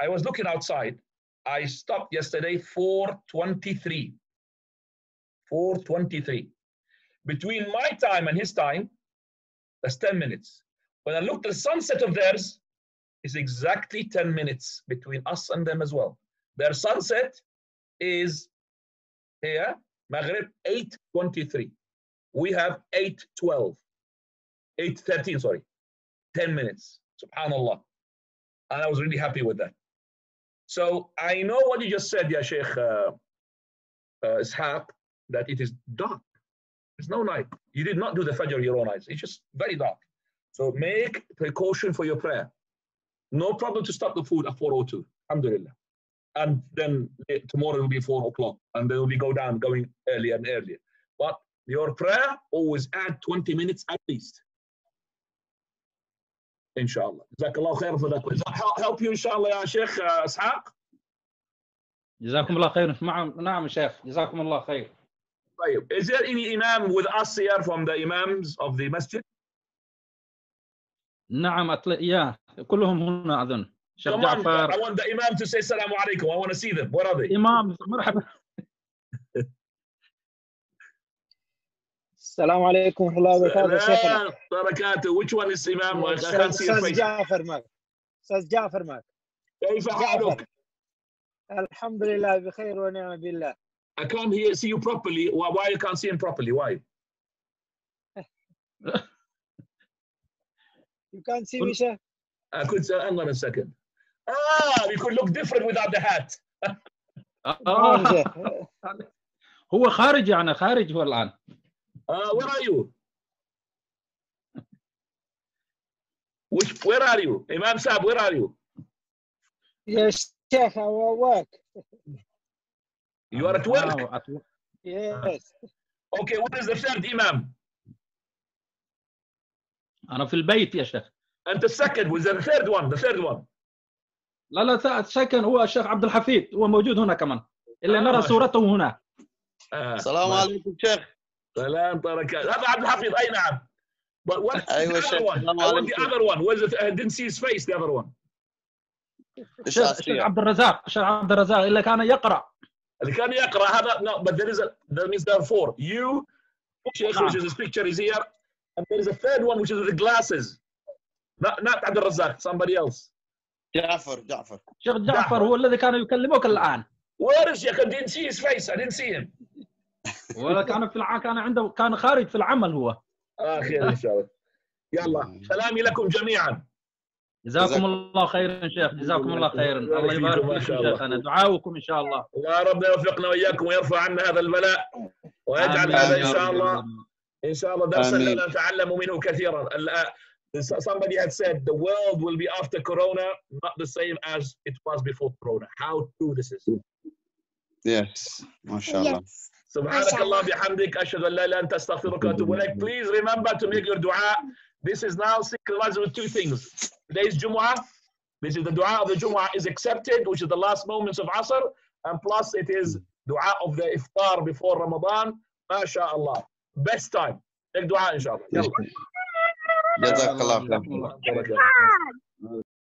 Speaker 1: I was looking outside. I stopped yesterday 423. 423. Between my time and his time, that's 10 minutes. When I looked at the sunset of theirs, it's exactly 10 minutes between us and them as well. Their sunset is here, Maghrib 8.23. We have 8.12, 8.13, sorry, 10 minutes. Subhanallah. And I was really happy with that. So I know what you just said, Ya Sheikh uh, uh, Ishaq, that it is dark. There's no night. You did not do the Fajr your own eyes. It's just very dark. So make precaution for your prayer. No problem to stop the food at 4.02. Alhamdulillah. And then eh, tomorrow will be 4 o'clock. And then will be go down, going earlier and earlier. But your prayer, always add 20 minutes at least. Inshallah. Jazakallah khair for that question. Does that help, help you, inshallah, ya Sheikh uh, Ishaq?
Speaker 7: جزاكم الله خير نعم نعم شيخ جزاكم الله خير
Speaker 1: طيب. Is there any imam with us here from the imams of the masjid?
Speaker 7: نعم أطلع يا كلهم هنا أظن شيخ
Speaker 1: Come on,
Speaker 7: جعفر
Speaker 1: I want the imam to say salamu alaikum. I want to see them. Where are they?
Speaker 7: إمام مرحبا
Speaker 8: السلام عليكم ورحمة الله وبركاته شيخنا
Speaker 1: barakatuh. Which one is imam? I can't see your face.
Speaker 8: جعفر معك أستاذ جعفر معك
Speaker 1: كيف حالك?
Speaker 8: الحمد لله بخير ونعم بالله
Speaker 1: I can't hear see you properly. Why, why you can't see him properly? Why? (laughs)
Speaker 8: You can't see me شيخ
Speaker 1: I could say, hang on a second. Ah, you could look different without the hat. (laughs)
Speaker 8: نعم
Speaker 7: آه
Speaker 8: شيخ (laughs)
Speaker 7: هو خارج يعني خارج هو الآن
Speaker 1: Uh, where are you? Which, where are you? Imam Saab, where are you?
Speaker 8: يا شيخ وواك
Speaker 1: You are at work.
Speaker 7: آه، أتو-
Speaker 8: يس
Speaker 1: Okay, what is the third Imam?
Speaker 7: أنا في البيت يا شيخ.
Speaker 1: And the second was the third one, the third one.
Speaker 7: لا لا سكن هو الشيخ عبد الحفيظ هو موجود هنا كمان. اللي
Speaker 1: آه،
Speaker 7: نرى صورته هنا.
Speaker 1: Uh,
Speaker 9: السلام عليكم شيخ.
Speaker 1: سلام بركات هذا عبد الحفيظ أي نعم. But what
Speaker 9: أيوة
Speaker 1: the other one? want the other one. Where's the I didn't see his face the other one.
Speaker 7: الشيخ عبد الرزاق الشيخ عبد الرزاق اللي كان يقرأ.
Speaker 1: اللي كان يقرا هذا no but there is a that means there are four you Sheikh which is his picture is here and there is a third one which is with the glasses not not عبد الرزاق somebody else
Speaker 9: جعفر جعفر
Speaker 7: الشيخ جعفر هو الذي كان يكلمك الآن
Speaker 1: where is Sheikh I didn't see his face I didn't see him
Speaker 7: ولا كان في الع... كان عنده كان خارج في العمل هو
Speaker 1: آه خير ان شاء الله يلا سلامي لكم جميعا
Speaker 7: جزاكم الله خيرا شيخ. جزاكم الله خيرا. الله يبارك فيكم
Speaker 1: شاء الله.
Speaker 7: شيخنا. دعاؤكم إن شاء الله.
Speaker 1: الله ربنا يوفقنا وإياكم ويرفع عنا هذا البلاء ويجعل هذا
Speaker 7: يا إن
Speaker 1: شاء الله. إن شاء الله درسا. لنا نتعلم منه كثيرا. uh, somebody had said the world will be after corona not the same as it was before corona. How true this is.
Speaker 9: يس ما شاء الله
Speaker 1: سبحانك الله بحمدك اشهد ان لا اله الا انت استغفرك واتوب اليك please remember to make your dua. This is now synchronized with two things. Today's Jumu'ah. This is the dua of the Jumu'ah is accepted, which is the last moments of Asr. And plus it is dua of the iftar before Ramadan. MashaAllah. Best time. Make dua inshallah.